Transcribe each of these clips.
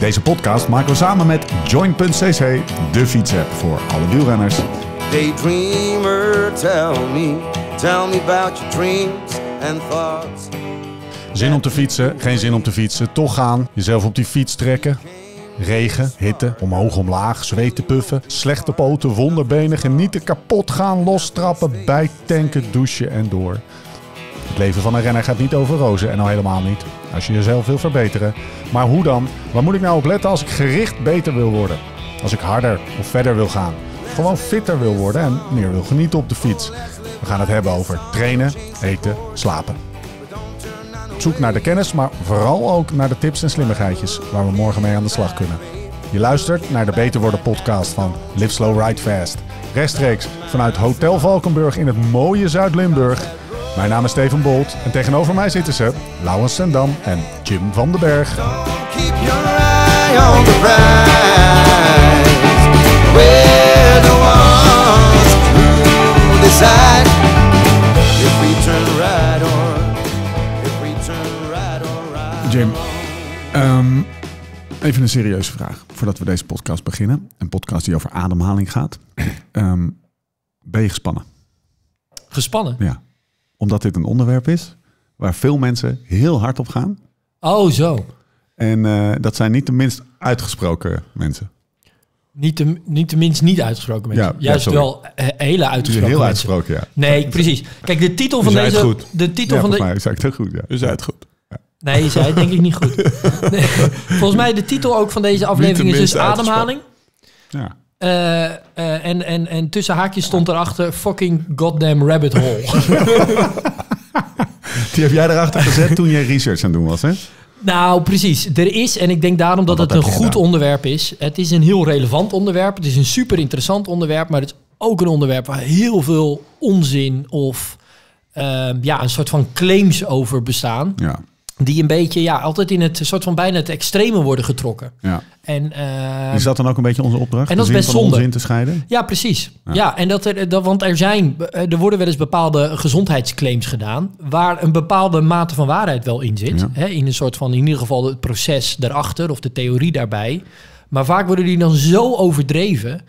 Deze podcast maken we samen met Join.cc, de fietsapp voor alle wielrenners. Daydreamer, tell me, tell me about your dreams and thoughts. Zin om te fietsen, geen zin om te fietsen, toch gaan, jezelf op die fiets trekken. Regen, hitte, omhoog, omlaag, zweten puffen, slechte poten, wonderbenen, genieten, kapot gaan, lostrappen, bijtanken, douchen en door. Het leven van een renner gaat niet over rozen en al helemaal niet. Als je jezelf wil verbeteren. Maar hoe dan? Waar moet ik nou op letten als ik gericht beter wil worden? Als ik harder of verder wil gaan? Gewoon fitter wil worden en meer wil genieten op de fiets. We gaan het hebben over trainen, eten, slapen. Zoek naar de kennis, maar vooral ook naar de tips en slimmigheidjes waar we morgen mee aan de slag kunnen. Je luistert naar de Beter Worden podcast van Live Slow Ride Fast. Rechtstreeks vanuit Hotel Valkenburg in het mooie Zuid-Limburg. Mijn naam is Steven Bolt en tegenover mij zitten ze Lauwens Sendam en Jim van den Berg. Keep your eye on the prize. We're the ones who decide if we turn right or if we turn right or right. Jim, ehm, even een serieuze vraag voordat we deze podcast beginnen. Een podcast die over ademhaling gaat. Ehm, ben je gespannen? Gespannen. Ja. Omdat dit een onderwerp is waar veel mensen heel hard op gaan. Oh, zo. En eh, dat zijn niet de minst uitgesproken mensen. Niet de, niet de minst niet uitgesproken mensen. Ja, Juist wel eh, hele uitgesproken heel mensen. uitgesproken, ja. Nee, precies. Kijk, de titel van deze... goed. De titel ja, van de... mij zei ik het goed, ja. Dus uit goed. Nee, je zei het denk ik niet goed. Nee, volgens mij de titel ook van deze aflevering is dus ademhaling. ja. Eh, eh, en, en, en tussen haakjes stond erachter fucking goddamn rabbit hole. Die heb jij erachter gezet toen je research aan het doen was, hè? Nou, precies. Er is, en ik denk daarom dat het een goed gedaan? onderwerp is. Het is een heel relevant onderwerp. Het is een super interessant onderwerp, maar het is ook een onderwerp waar heel veel onzin of ehm, ja, een soort van claims over bestaan. Ja. Die een beetje, ja, altijd in het soort van bijna het extreme worden getrokken. ja. En, ehm, Is dat dan ook een beetje onze opdracht? En dat is best zonde. onzin te scheiden? Ja, precies. Ja, en dat er, dat, want er zijn, eh, er worden wel eens bepaalde gezondheidsclaims gedaan, waar een bepaalde mate van waarheid wel in zit. Ja. Hè, in een soort van, in ieder geval het proces daarachter of de theorie daarbij. Maar vaak worden die dan zo overdreven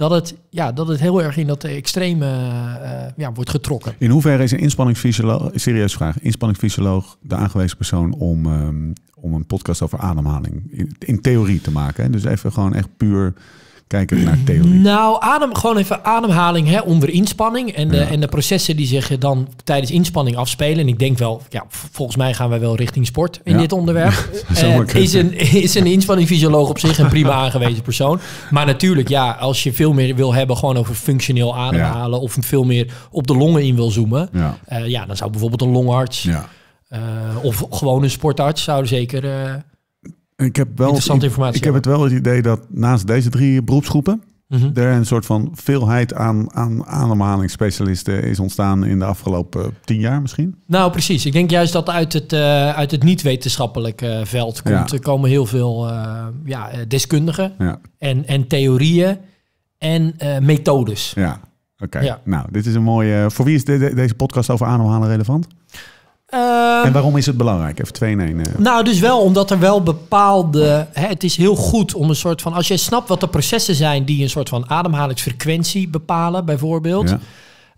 dat het, ja, dat het heel erg in dat extreme eh, ja, wordt getrokken. In hoeverre is een inspanningsfysioloog, serieus vraag, inspanningsfysioloog de aangewezen persoon om, ehm, om een podcast over ademhaling in, theorie te maken? Hè? Dus even gewoon echt puur kijken naar theorie. Nou, adem, gewoon even ademhaling hè, onder inspanning. En de, Ja. en de processen die zich dan tijdens inspanning afspelen. En ik denk wel, ja, volgens mij gaan wij wel richting sport in Ja. dit onderwerp. zou Eh, is, een, is een inspanningsfysioloog op zich een prima aangewezen persoon. Maar natuurlijk, ja, als je veel meer wil hebben gewoon over functioneel ademhalen. Of veel meer op de longen in wil zoomen. Ja. eh, ja, dan zou bijvoorbeeld een longarts ja. eh, of gewoon een sportarts zouden zeker... Ik heb wel Interessante informatie Ik heb het wel het idee dat naast deze drie beroepsgroepen mhm. er een soort van veelheid aan, aan ademhalingsspecialisten is ontstaan in de afgelopen tien jaar misschien. Nou, precies. Ik denk juist dat uit het, eh, uit het niet-wetenschappelijk eh, veld komt. Ja. Er komen heel veel eh, ja, deskundigen Ja, en, en theorieën en methodes. ja. Oké. Ja. Nou, dit is een mooie. Voor wie is de- de- deze podcast over ademhalen relevant? Ehm, en waarom is het belangrijk? Even twee in eh. nou, dus wel omdat er wel bepaalde... Hè, het is heel goed om een soort van... Als je snapt wat de processen zijn die een soort van ademhalingsfrequentie bepalen, bijvoorbeeld... Ja.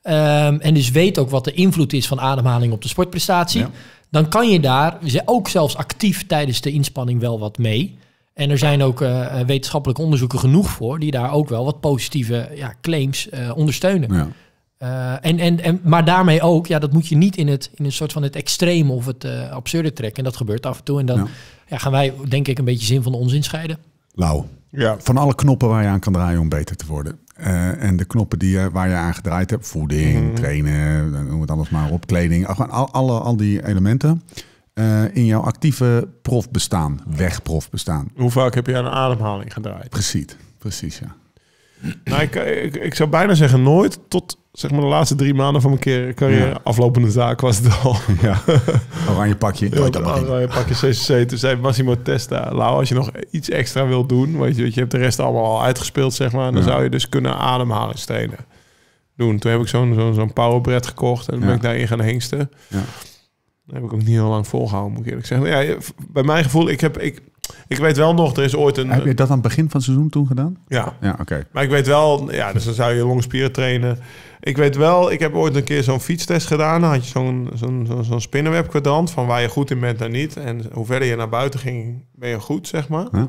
Ehm, en dus weet ook wat de invloed is van ademhaling op de sportprestatie. Ja. Dan kan je daar ook zelfs actief tijdens de inspanning wel wat mee. En er zijn ook eh, wetenschappelijke onderzoeken genoeg voor... die daar ook wel wat positieve ja, claims ondersteunen. Ja. Eh, en, en, en, maar daarmee ook, ja, dat moet je niet in, het, in een soort van het extreme of het eh, absurde trekken. En dat gebeurt af en toe. En dan Ja. ja. gaan wij, denk ik, een beetje zin van de onzin scheiden. Lau, Ja. van alle knoppen waar je aan kan draaien om beter te worden. eh, en de knoppen die je, waar je aan gedraaid hebt, voeding, Mhm. trainen, dan noem het alles maar op, kleding, gewoon al, alle, al die elementen. eh, in jouw actieve profbestaan, wegprofbestaan. Hoe vaak heb je aan een ademhaling gedraaid? Precies, precies ja. Nou, ik, ik, ik zou bijna zeggen nooit. Tot zeg maar de laatste drie maanden van mijn carrière. Ja. Aflopende zaak was het al. ja. Oranje pakje, Ja, nooit aan beginnen. dan pak je CCC. Toen zei Massimo Testa, Lau, als je nog iets extra wil doen, weet je, je hebt de rest allemaal al uitgespeeld, zeg maar, dan Ja. zou je dus kunnen ademhalingstrainen doen. Toen heb ik zo'n zo'n zo'n powerbred gekocht en dan ben ik daarin gaan hengsten. Ja. Dat heb ik ook niet heel lang volgehouden, moet ik eerlijk zeggen. Ja, bij mijn gevoel, ik heb, ik, Ik weet wel nog, er is ooit een... Heb je dat aan het begin van het seizoen toen gedaan? Ja, Ja, oké. maar ik weet wel... Ja, dus dan zou je longspieren trainen. Ik weet wel, ik heb ooit een keer zo'n fietstest gedaan. Dan had je zo'n zo'n zo'n zo'n spinnenweb kwadrant van waar je goed in bent en niet. En hoe verder je naar buiten ging, ben je goed, zeg maar. Ja.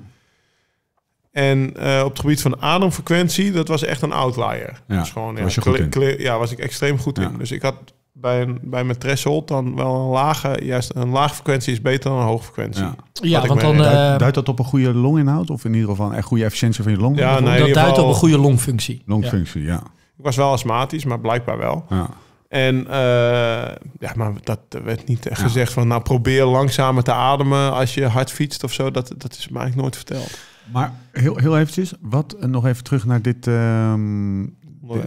En eh, op het gebied van ademfrequentie, dat was echt een outlier. Ja, dus gewoon, was je goed in. ja, was ik extreem goed Ja. in. Dus ik had bij, een, bij mijn threshold dan wel een lage, juist een lage frequentie is beter dan een hoge frequentie. Ja. Ja, want dan eh, Duidt, duidt dat op een goede longinhoud? Of in ieder geval een echt goede efficiëntie van je long? Ja, nee. dat duidt geval- op een goede longfunctie. Longfunctie, ja. Ik was wel astmatisch, maar blijkbaar wel. ja. En eh, ja, maar dat werd niet echt gezegd van, nou probeer langzamer te ademen als je hard fietst of zo. Dat, dat is me eigenlijk nooit verteld. Maar heel, heel eventjes, wat, eh, nog even terug naar dit, ehm,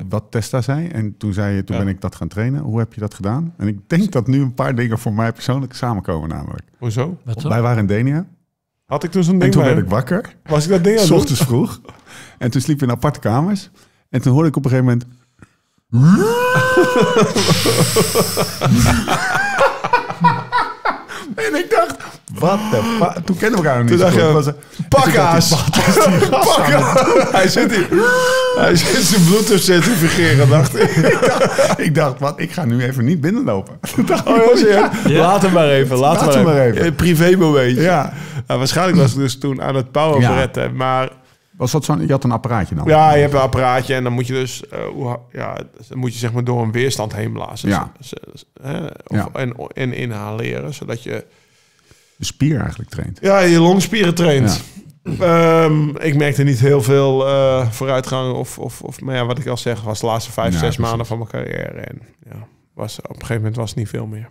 wat Testa zei. En toen zei je, toen Ja. ben ik dat gaan trainen. Hoe heb je dat gedaan? En ik denk dat nu een paar dingen voor mij persoonlijk samenkomen namelijk. Hoezo? Wij waren in Denia. Had ik toen zo'n En ding toen bij? werd ik wakker. Was ik dat ding aan ochtends vroeg. En toen sliep ik in aparte kamers. En toen hoorde ik op een gegeven moment... en ik dacht, wat de fuck? Toen kennen we elkaar nog niet Toen dacht je, Was Pakkaas! Hij zit hier. Hij zit zijn bloed te centrifugeren, dacht ik. ik dacht, wat? Ik ga nu even niet binnenlopen. Dacht ik, Oh, was hij- Laat hem maar even. Laat, Laat hem maar even. Een privé momentje. Ja. Ja, waarschijnlijk was ik dus toen aan het powerberetten. Maar Was dat zo'n... Je had een apparaatje dan? ja, je hebt een apparaatje en dan moet je dus... eh, ja, dan moet je zeg maar door een weerstand heen blazen. Ja. Z- hè, of- Ja. En, en inhaleren, zodat je De spier eigenlijk traint. ja, je longspieren traint. Ehm, ik merkte niet heel veel eh, vooruitgang. Of, of, of, maar ja, wat ik al zeg, was de laatste vijf, zes precies. maanden van mijn carrière. En ja, was, op een gegeven moment was het niet veel meer.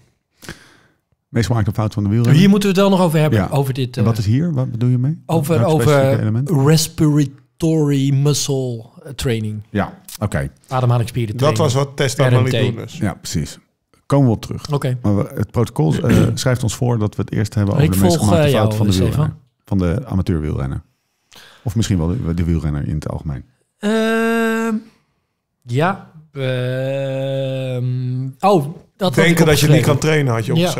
Meest gemaakte fout van de wielrenner. Hier moeten we het wel nog over hebben. Ja. Over dit. En eh, wat is hier? Wat bedoel je mee? over Welk over respiratory muscle training. Ja, oké. Ademhalingsspieren Dat training. was wat RMT. doen. Dus. Ja, precies. Komen we op terug. Oké. Maar we- het protocol eh, schrijft ons voor dat we het eerst hebben over Ik de meest volg, gemaakte eh, fout van de Stefan. wielrenner. Van de amateurwielrenner. Of misschien wel de, de wielrenner in het algemeen. Ehm, ja. Ehm, oh, dat Denken dat je niet kan opgeschreven. trainen, had je Ja.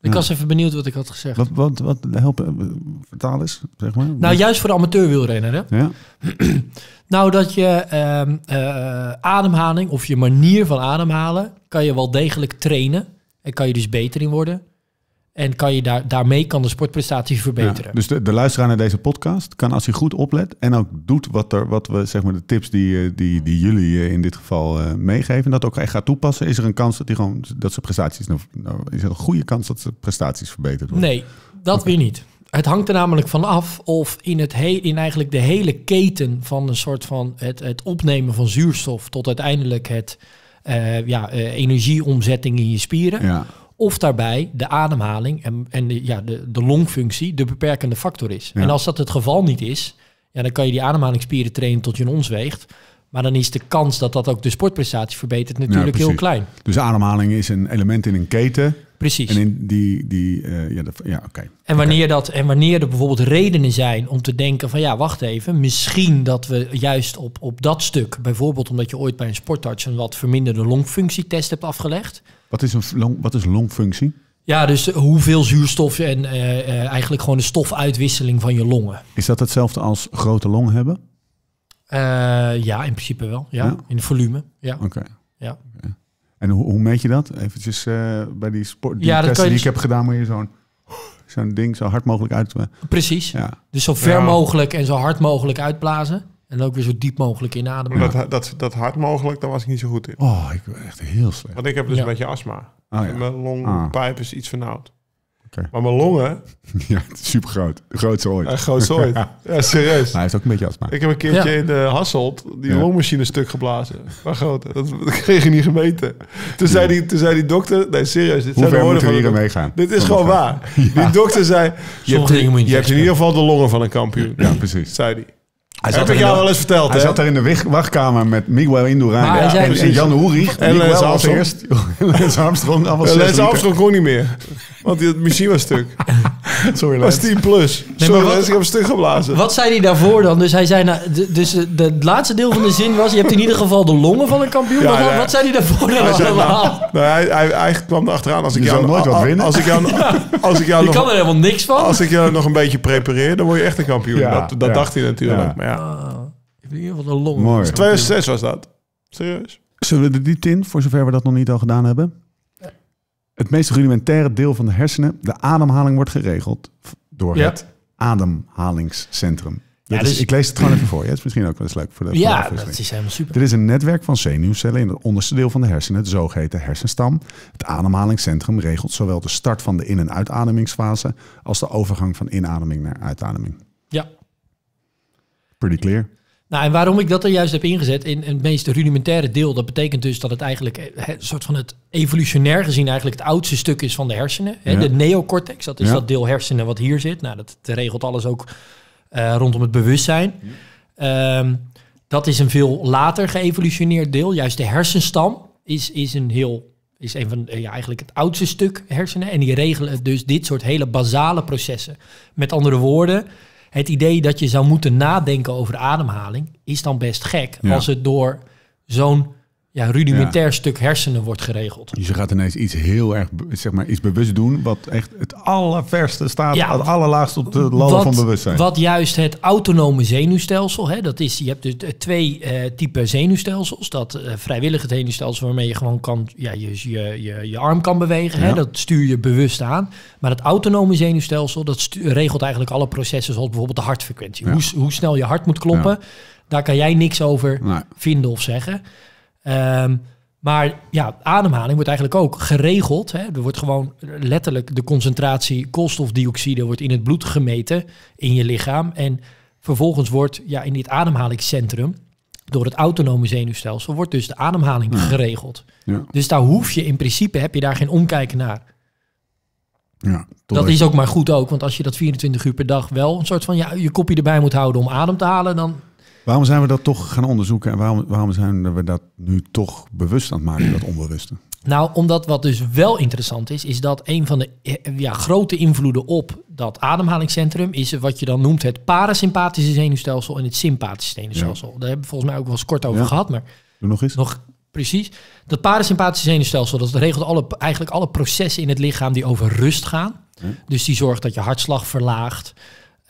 Ik was even benieuwd wat ik had gezegd. Wat, wat, wat helpen, eh, vertaal eens, zeg maar. Nou, juist voor de amateurwielrenner. Hè? Ja? Nou, dat je ehm, eh, ademhaling of je manier van ademhalen... kan je wel degelijk trainen. En kan je dus beter in worden. En kan je daar, daarmee kan de sportprestatie verbeteren. Ja, dus de, de luisteraar naar deze podcast kan als hij goed oplet en ook doet wat, er, wat we, zeg maar, de tips die, eh, die, die jullie eh, in dit geval eh, meegeven, en dat ook echt gaat toepassen, is er een kans dat hij gewoon dat zijn prestaties, nou, is er een goede kans dat zijn prestaties verbeterd worden. Nee, dat weer niet. Het hangt er namelijk van af of in, het he in eigenlijk de hele keten van een soort van het, het opnemen van zuurstof tot uiteindelijk het ja, energieomzetting in je spieren. Ja, Of daarbij de ademhaling en, en de, ja, de, de longfunctie de beperkende factor is. Ja. En als dat het geval niet is, ja, dan kan je die ademhalingsspieren trainen tot je een ons weegt. Maar dan is de kans dat dat ook de sportprestatie verbetert natuurlijk heel klein. dus ademhaling is een element in een keten Precies. en in die, die eh, ja, dat- ja oké. En wanneer, dat, en wanneer er bijvoorbeeld redenen zijn om te denken van ja, wacht even, misschien dat we juist op, op dat stuk, bijvoorbeeld omdat je ooit bij een sportarts een wat verminderde longfunctietest hebt afgelegd. Wat is een long, wat is longfunctie? Ja, dus hoeveel zuurstof en eh, eh, eigenlijk gewoon de stofuitwisseling van je longen. Is dat hetzelfde als grote long hebben? Eh, ja, in principe wel. Ja, Ja? in het volume. Ja. Oké. Ja. En hoe, hoe meet je dat? Eventjes eh, bij die sport, die Ja, dat testen kan je die ik dus- heb gedaan, moet je zo'n zo'n ding zo hard mogelijk uit. Precies. Ja. Dus zo ver Ja. mogelijk en zo hard mogelijk uitblazen. En ook weer zo diep mogelijk inademen. Dat, dat, dat hard mogelijk, daar was ik niet zo goed in. Oh, ik ben echt heel slecht. Want ik heb dus Ja. een beetje astma. Oh, ja. Mijn longpijp is iets vernauwd. Oké. Maar mijn longen, ja, super groot. Grootste ooit. uh, groot ooit. Ja, serieus. Maar hij heeft ook een beetje astma. Ik heb een keertje Ja. in de Hasselt die Ja. longmachine stuk geblazen. Maar groot, dat, dat kreeg je niet gemeten. Toen, zei die, toen zei die dokter, nee serieus, dit Hoe zijn de ver woorden moeten van we meegaan? Dit is gewoon waar. Die dokter zei, je hebt, je je hebt in ieder geval de longen van een kampioen. Ja, precies. Zei hij. Hij Heb zat, ik in jou de, wel eens verteld, hij zat er in de wachtkamer met Miguel Indurain hij en, zei Jan Ulrich. En als Armstrong. eerst. Armstrong. Armstrong kon niet meer. Want die machine was stuk. Sorry, Dat is 10 plus. Sorry, maar wat- Lens, ik heb een stuk geblazen. Wat zei hij daarvoor dan? Dus hij zei, nou, de- dus de- de- het laatste deel van de zin was, je hebt in ieder geval de longen van een kampioen. Ja, wat, ja. wat zei hij daarvoor dan Hij, zei, allemaal? nou, nou, hij, hij, hij kwam erachteraan als ik Je jou nooit wat winnen. Als ik jou, als ik jou Je kan er nog, helemaal niks van. als ik jou nog een beetje prepareer, dan word je echt een kampioen. Ja, dat dat ja. dacht hij natuurlijk. Ja. Maar ja. Ah, je hebt in ieder geval de longen. Mooi. 2006 was dat. Serieus? Zullen we de diepte in, voor zover we dat nog niet al gedaan hebben? Het meest rudimentaire deel van de hersenen, de ademhaling, wordt geregeld door Ja. het ademhalingscentrum. Ja, is- dus- ik lees het gewoon even voor je. Het is misschien ook wel eens leuk voor de, voor de Ja, dat is helemaal super. Dit is een netwerk van zenuwcellen in het onderste deel van de hersenen, de zogeheten hersenstam. Het ademhalingscentrum regelt zowel de start van de in- en uitademingsfase als de overgang van inademing naar uitademing. Ja. Pretty clear. Nou, en waarom ik dat er juist heb ingezet in het meest rudimentaire deel, dat betekent dus dat het eigenlijk eh, een soort van het evolutionair gezien eigenlijk het oudste stuk is van de hersenen. Hè? Ja. De neocortex, dat is Ja. dat deel hersenen wat hier zit. Nou, dat regelt alles ook eh, rondom het bewustzijn. Ehm, dat is een veel later geëvolutioneerd deel. Juist de hersenstam is, is een heel is een van eh, ja, eigenlijk het oudste stuk hersenen. En die regelen dus dit soort hele basale processen. Met andere woorden, het idee dat je zou moeten nadenken over ademhaling is dan best gek Ja. als het door zo'n ja, rudimentair stuk hersenen wordt geregeld. Dus je gaat ineens iets heel erg, zeg maar, iets bewust doen, wat echt het allerverste staat, Ja. het allerlaagst op de ladder van bewustzijn. Wat juist het autonome zenuwstelsel, hè, dat is, je hebt dus eh, twee eh typen zenuwstelsels. Dat eh, vrijwillige zenuwstelsel waarmee je gewoon kan, ja, je, je, je, je arm kan bewegen, hè, dat stuur je bewust aan. Maar het autonome zenuwstelsel, dat regelt eigenlijk alle processen, zoals bijvoorbeeld de hartfrequentie. Hoe, hoe snel je hart moet kloppen, daar kan jij niks over Nee. vinden of zeggen. Ehm, maar ja, ademhaling wordt eigenlijk ook geregeld. Hè. Er wordt gewoon letterlijk de concentratie koolstofdioxide wordt in het bloed gemeten in je lichaam. En vervolgens wordt ja, in dit ademhalingscentrum door het autonome zenuwstelsel wordt dus de ademhaling geregeld. Ja, Dus daar hoef je in principe, heb je daar geen omkijken naar. ja, Dat is ook maar goed ook, want als je dat 24 uur per dag wel een soort van ja, je kopje erbij moet houden om adem te halen, dan Waarom zijn we dat toch gaan onderzoeken en waarom, waarom zijn we dat nu toch bewust aan het maken, dat onbewuste? Nou, omdat wat dus wel interessant is, is dat een van de ja, grote invloeden op dat ademhalingscentrum is wat je dan noemt het parasympathische zenuwstelsel en het sympathische zenuwstelsel. Daar hebben we volgens mij ook wel eens kort over Ja. gehad, maar Doe nog eens. nog precies. Dat parasympathische zenuwstelsel, dat regelt alle, eigenlijk alle processen in het lichaam die over rust gaan. Dus die zorgt dat je hartslag verlaagt.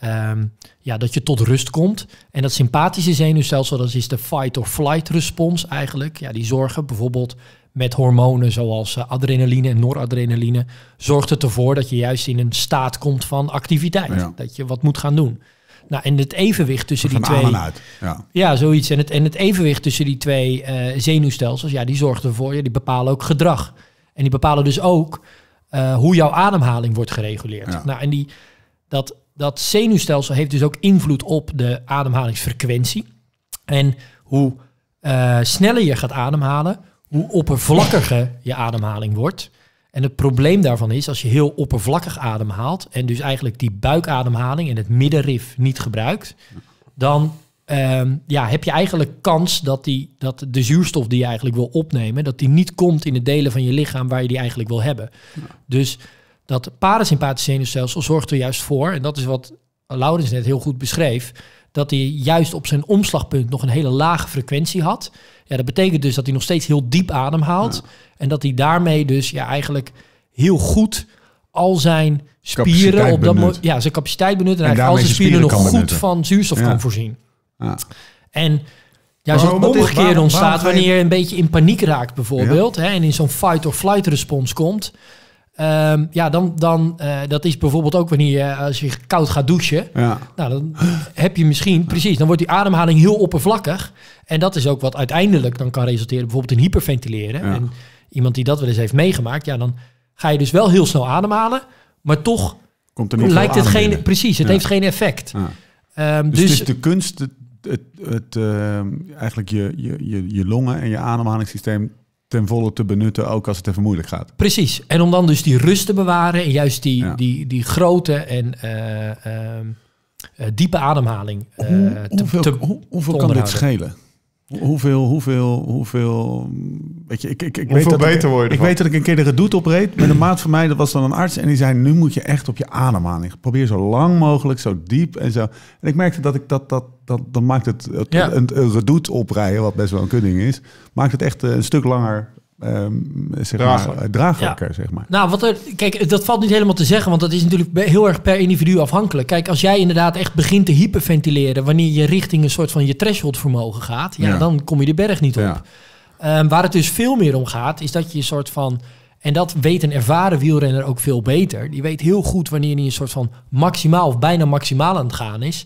Ehm, ja, dat je tot rust komt. En dat sympathische zenuwstelsel, dat is de fight-or-flight respons eigenlijk. Ja, die zorgen bijvoorbeeld met hormonen zoals eh, adrenaline en noradrenaline... zorgt het ervoor dat je juist in een staat komt van activiteit. Ja. Dat je wat moet gaan doen. Nou, en het evenwicht tussen die twee... Ja. Ja, zoiets. En het, en het evenwicht tussen die twee eh, zenuwstelsels, ja, die zorgt ervoor, ja, die bepalen ook gedrag. En die bepalen dus ook eh, hoe jouw ademhaling wordt gereguleerd. Ja. Nou, en die, dat, dat zenuwstelsel heeft dus ook invloed op de ademhalingsfrequentie. En hoe eh, sneller je gaat ademhalen, hoe oppervlakkiger je ademhaling wordt. En het probleem daarvan is, als je heel oppervlakkig ademhaalt en dus eigenlijk die buikademhaling en het middenrif niet gebruikt, dan ehm, ja, heb je eigenlijk kans dat, die, dat de zuurstof die je eigenlijk wil opnemen, dat die niet komt in de delen van je lichaam waar je die eigenlijk wil hebben. Dus dat parasympathische zenuwstelsel zorgt er juist voor, en dat is wat Laurens net heel goed beschreef, dat hij juist op zijn omslagpunt nog een hele lage frequentie had. Ja, dat betekent dus dat hij nog steeds heel diep ademhaalt. En dat hij daarmee dus ja, eigenlijk heel goed al zijn spieren op dat benut. mo- ja, zijn capaciteit benut en, En eigenlijk al zijn spieren, spieren nog goed benutten. van zuurstof Ja. kan voorzien. Ja. En juist het omgekeerde ontstaat wanneer je een beetje in paniek raakt bijvoorbeeld. Hè, en in zo'n fight-or-flight respons komt. Ehm, ja, dan, dan eh, dat is bijvoorbeeld ook wanneer je als je koud gaat douchen. Ja. Nou, dan heb je misschien, precies, dan wordt die ademhaling heel oppervlakkig. En dat is ook wat uiteindelijk dan kan resulteren bijvoorbeeld in hyperventileren. Ja. En iemand die dat wel eens heeft meegemaakt, ja, dan ga je dus wel heel snel ademhalen, maar toch Komt er niet lijkt het geen, binnen. precies, het Ja. heeft geen effect. Ehm, Dus, dus het is de kunst, het, het, het, ehm, eigenlijk je, je, je, je longen en je ademhalingssysteem ten volle te benutten, ook als het even moeilijk gaat. Precies. En om dan dus die rust te bewaren en juist die, Ja. die, die grote en eh, ehm, eh, diepe ademhaling eh, Hoe- te, hoeveel te- hoe- hoeveel te kan dit schelen? Hoe- Hoeveel, hoeveel, hoeveel... Weet je, ik, ik, ik Hoeveel weet dat beter ik, word je Ik weet dat ik een keer de redoute opreed met een maat van mij. Dat was dan een arts. En die zei, nu moet je echt op je ademhaling. Probeer zo lang mogelijk, zo diep en zo. En ik merkte dat ik dat... dat, dat dan maakt het, het Ja. een, een redoute oprijden, wat best wel een kudding is... maakt het echt eh, een stuk langer... ehm, zeg Draaglijk. maar, eh, draaglijker, zeg maar. Nou, wat er, kijk, dat valt niet helemaal te zeggen, want dat is natuurlijk heel erg per individu afhankelijk. Kijk, als jij inderdaad echt begint te hyperventileren wanneer je richting een soort van je threshold vermogen gaat, ja, Ja. dan kom je de berg niet op. Ja. Ehm, waar het dus veel meer om gaat, is dat je een soort van. En dat weet een ervaren wielrenner ook veel beter. Die weet heel goed wanneer hij een soort van maximaal of bijna maximaal aan het gaan is.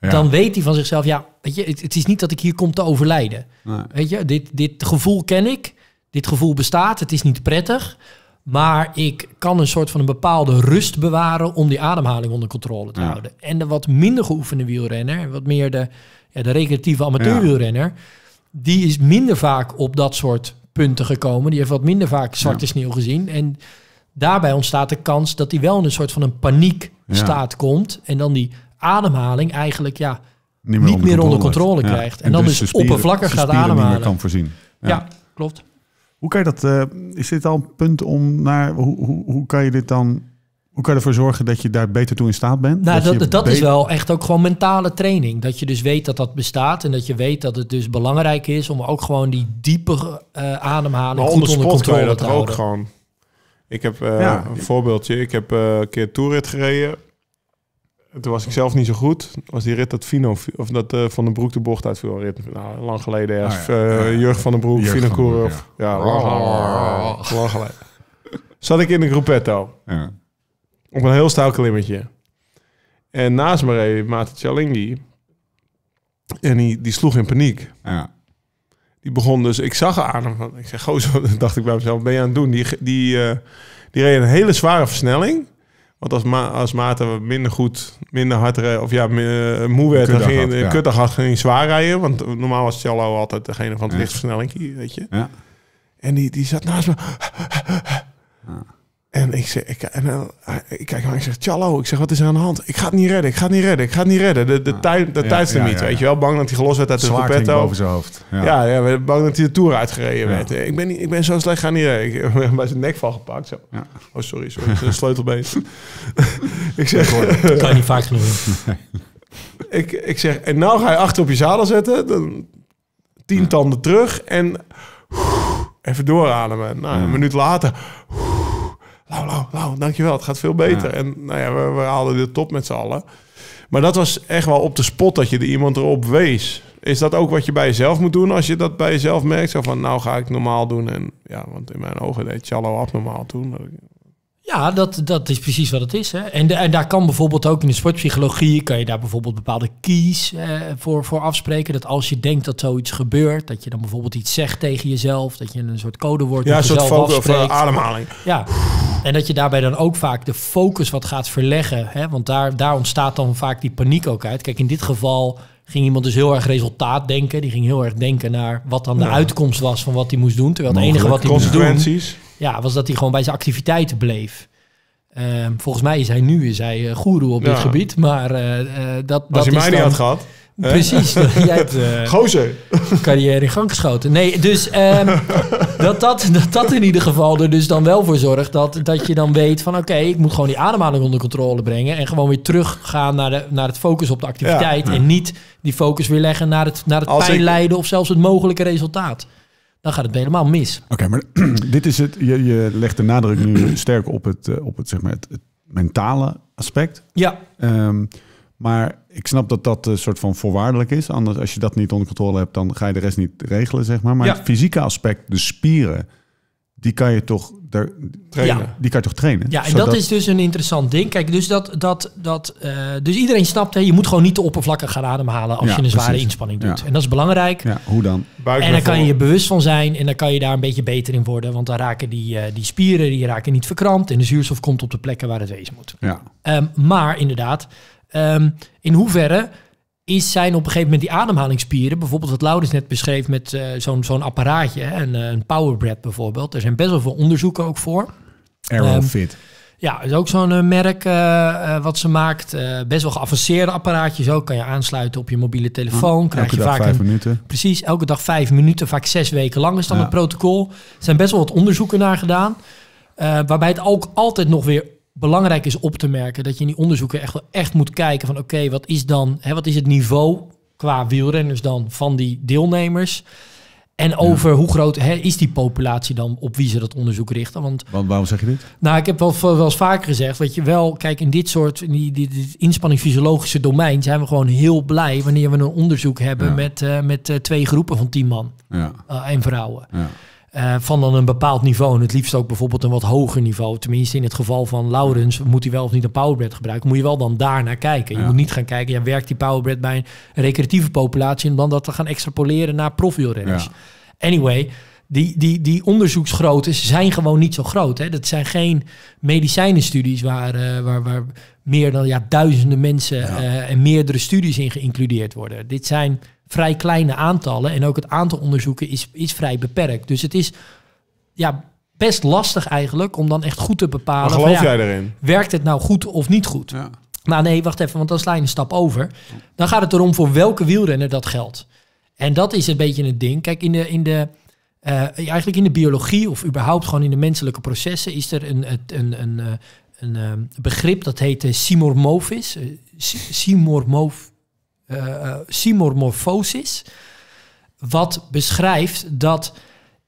Ja. Dan weet hij van zichzelf, ja, weet je, het, het is niet dat ik hier kom te overlijden. Nee. Weet je, dit, dit gevoel ken ik. Dit gevoel bestaat. Het is niet prettig. Maar ik kan een soort van een bepaalde rust bewaren om die ademhaling onder controle te Ja. houden. En de wat minder geoefende wielrenner, wat meer de, ja, de recreatieve amateurwielrenner, die is minder vaak op dat soort punten gekomen. Die heeft wat minder vaak zwarte sneeuw gezien. En daarbij ontstaat de kans dat hij wel in een soort van een paniekstaat komt. En dan die ademhaling eigenlijk, ja, Niet Niet meer onder controle krijgt. En dan dus spieren- oppervlakkig gaat ademhalen. kan voorzien. ja. klopt. Hoe kan je dat? eh, is dit al een punt om naar? Hoe, hoe, hoe kan je dit dan? Hoe kan je ervoor zorgen dat je daar beter toe in staat bent? Nou, je dat, dat is wel echt ook gewoon mentale training. Dat je dus weet dat dat bestaat en dat je weet dat het dus belangrijk is om ook gewoon die diepe eh, ademhaling Maar goed onder kan je controle dat te ook houden. gewoon. Ik heb eh, Ja. een voorbeeldje. Ik heb eh, een keer toerrit gereden. Toen was ik zelf niet zo goed. Was die rit dat Fino of dat eh, van den Broek de bocht uitviel. Rit, nou, lang geleden ergens. Ja. Eh, Ja, ja. Jurgen van den Broek, Fino Koer. Ja, lang, lang, lang geleden. Zat ik in een gruppetto. Ja. Op een heel stijl klimmetje. En naast me reed Maarten Chalingi. En die, die sloeg in paniek. Ja. Die begon dus, ik zag aan hem, van- ik zeg, gozer, dacht ik bij mezelf, ben je aan het doen? Die, die, eh, die reed een hele zware versnelling. Want als, Ma als Maarten minder goed, minder hard reed, of ja, eh, moe werd, dan ging had, je ja. kutdag had, ging zwaar rijden. Want normaal was Cello altijd degene van het Ja. licht versnelling, weet je. Ja. En die, die zat naast me. En ik zeg, ik, en, dan- ik kijk maar, ik zeg, Tjallo, ik zeg, wat is er aan de hand? Ik ga het niet redden, ik ga het niet redden, ik ga het niet redden. De, de, tijd, de Ja, tijdslimiet, ja, ja, weet je wel. Bang dat hij gelost werd uit de Zwaar gruppetto. boven zijn hoofd. Ja. Ja, bang dat hij de Tour uitgereden Ja. werd. Ik ben, niet, ik ben zo slecht gaan niet rijden. Ik heb hem bij zijn nek van gepakt. Zo. Ja. Oh, sorry, sorry. Zijn sleutelbeen. ik zeg, Dat kan je niet vaak genoeg ik, ik zeg, en nou ga je achter op je zadel zetten. Dan tien tanden terug en even doorademen. Nou, Ja. een minuut later. Lau, lau, lau, dankjewel. Het gaat veel beter. Ja. En nou ja, we, we haalden de top met z'n allen. Maar dat was echt wel op de spot dat je er iemand erop wees. Is dat ook wat je bij jezelf moet doen als je dat bij jezelf merkt? Zo van, nou ga ik normaal doen. En ja, want in mijn ogen deed Challo abnormaal toen. Ja, dat, dat is precies wat het is. Hè. En, de- en daar kan bijvoorbeeld ook in de sportpsychologie... kan je daar bijvoorbeeld bepaalde keys eh, voor, voor afspreken. Dat als je denkt dat zoiets gebeurt... dat je dan bijvoorbeeld iets zegt tegen jezelf. Dat je een soort codewoord Ja, een soort focus of eh, ademhaling. Ja, en dat je daarbij dan ook vaak de focus wat gaat verleggen. Hè? Want daar, daar ontstaat dan vaak die paniek ook uit. Kijk, in dit geval ging iemand dus heel erg resultaat denken. Die ging heel erg denken naar wat dan de uitkomst was van wat hij moest doen. Terwijl het enige wat hij moest doen, Consequenties. ja, was dat hij gewoon bij zijn activiteiten bleef. Ehm, volgens mij is hij nu is hij, eh, goeroe op dit gebied. Maar eh, dat, dat Als je is mij niet had gehad. Hè? Precies, jij hebt Gozer. carrière in gang geschoten. Nee, dus ehm, dat, dat, dat dat in ieder geval er dus dan wel voor zorgt dat, dat je dan weet van oké, ik moet gewoon die ademhaling onder controle brengen en gewoon weer teruggaan naar, de, naar het focus op de activiteit en niet die focus weer leggen naar het, naar het Als pijn ik- lijden of zelfs het mogelijke resultaat. Dan gaat het helemaal mis. Oké, maar dit is het. Je, je legt de nadruk nu sterk op het, eh, op het, zeg maar, het, het mentale aspect. Ja, Ehm, maar ik snap dat dat een soort van voorwaardelijk is. Anders, als je dat niet onder controle hebt, dan ga je de rest niet regelen, zeg maar. Maar Ja. het fysieke aspect, de spieren, die kan je toch, daar, Trainen. Ja. die kan je toch trainen? Ja, en Zodat- dat is dus een interessant ding. Kijk, dus dat, dat, dat, eh, dus iedereen snapt, hè, je moet gewoon niet te oppervlakkig gaan ademhalen als Ja, je een zware precies. inspanning doet. Ja. En dat is belangrijk. Ja, hoe dan? Buik En dan kan je je bewust van zijn en dan kan je daar een beetje beter in worden. Want dan raken die, eh, die spieren die raken niet verkrampt en de zuurstof komt op de plekken waar het wezen moet. Ja, Ehm, maar inderdaad, ehm, in hoeverre is zijn op een gegeven moment die ademhalingsspieren, bijvoorbeeld wat Laurens net beschreef met eh, zo'n zo'n apparaatje, hè, een, eh, een power breath bijvoorbeeld. Er zijn best wel veel onderzoeken ook voor. Aerofit. Ja, is ook zo'n eh, merk wat ze maakt. Best wel geavanceerde apparaatjes ook. Kan je aansluiten op je mobiele telefoon. Krijg Elke je dag vaak vijf een, minuten. Precies, elke dag vijf minuten, vaak zes weken lang is dan Ja. het protocol. Er zijn best wel wat onderzoeken naar gedaan. waarbij het ook altijd nog weer belangrijk is op te merken... dat je in die onderzoeken echt, wel echt moet kijken van... oké, wat is dan, hè, wat is het niveau qua wielrenners dan van die deelnemers... En over hoe groot hè, is die populatie dan op wie ze dat onderzoek richten? Want Want waarom zeg je dit? nou, ik heb wel, wel eens vaker gezegd, dat je wel, kijk, in dit soort, in die, die, dit inspanning-fysiologische domein zijn we gewoon heel blij wanneer we een onderzoek hebben Ja. met, eh, met eh, twee groepen van tien man Ja, eh, en vrouwen. ja. Eh, van dan een bepaald niveau en het liefst ook bijvoorbeeld een wat hoger niveau. Tenminste, in het geval van Laurens moet hij wel of niet een powerbread gebruiken. Moet je wel dan daar naar kijken. Je Ja. moet niet gaan kijken, ja, werkt die powerbread bij een recreatieve populatie en dan dat te gaan extrapoleren naar profielrenners. Ja. Anyway, die, die, die onderzoeksgroottes zijn gewoon niet zo groot. Hè? Dat zijn geen medicijnenstudies waar, eh, waar, waar meer dan ja, duizenden mensen Ja. eh, en meerdere studies in geïncludeerd worden. Dit zijn vrij kleine aantallen en ook het aantal onderzoeken is, is vrij beperkt. Dus het is ja, best lastig eigenlijk om dan echt goed te bepalen. Maar van, geloof ja, jij erin? Werkt het nou goed of niet goed? Ja. Maar nee, wacht even, want dan sla je een stap over. Dan gaat het erom voor welke wielrenner dat geldt. En dat is een beetje het ding. Kijk, in de, in de, eh, eigenlijk in de biologie of überhaupt gewoon in de menselijke processen is er een, het- een, een, eh, een, eh, begrip dat heet eh, simormofis. si- simormof, eh, eh, simormorfosis. Wat beschrijft dat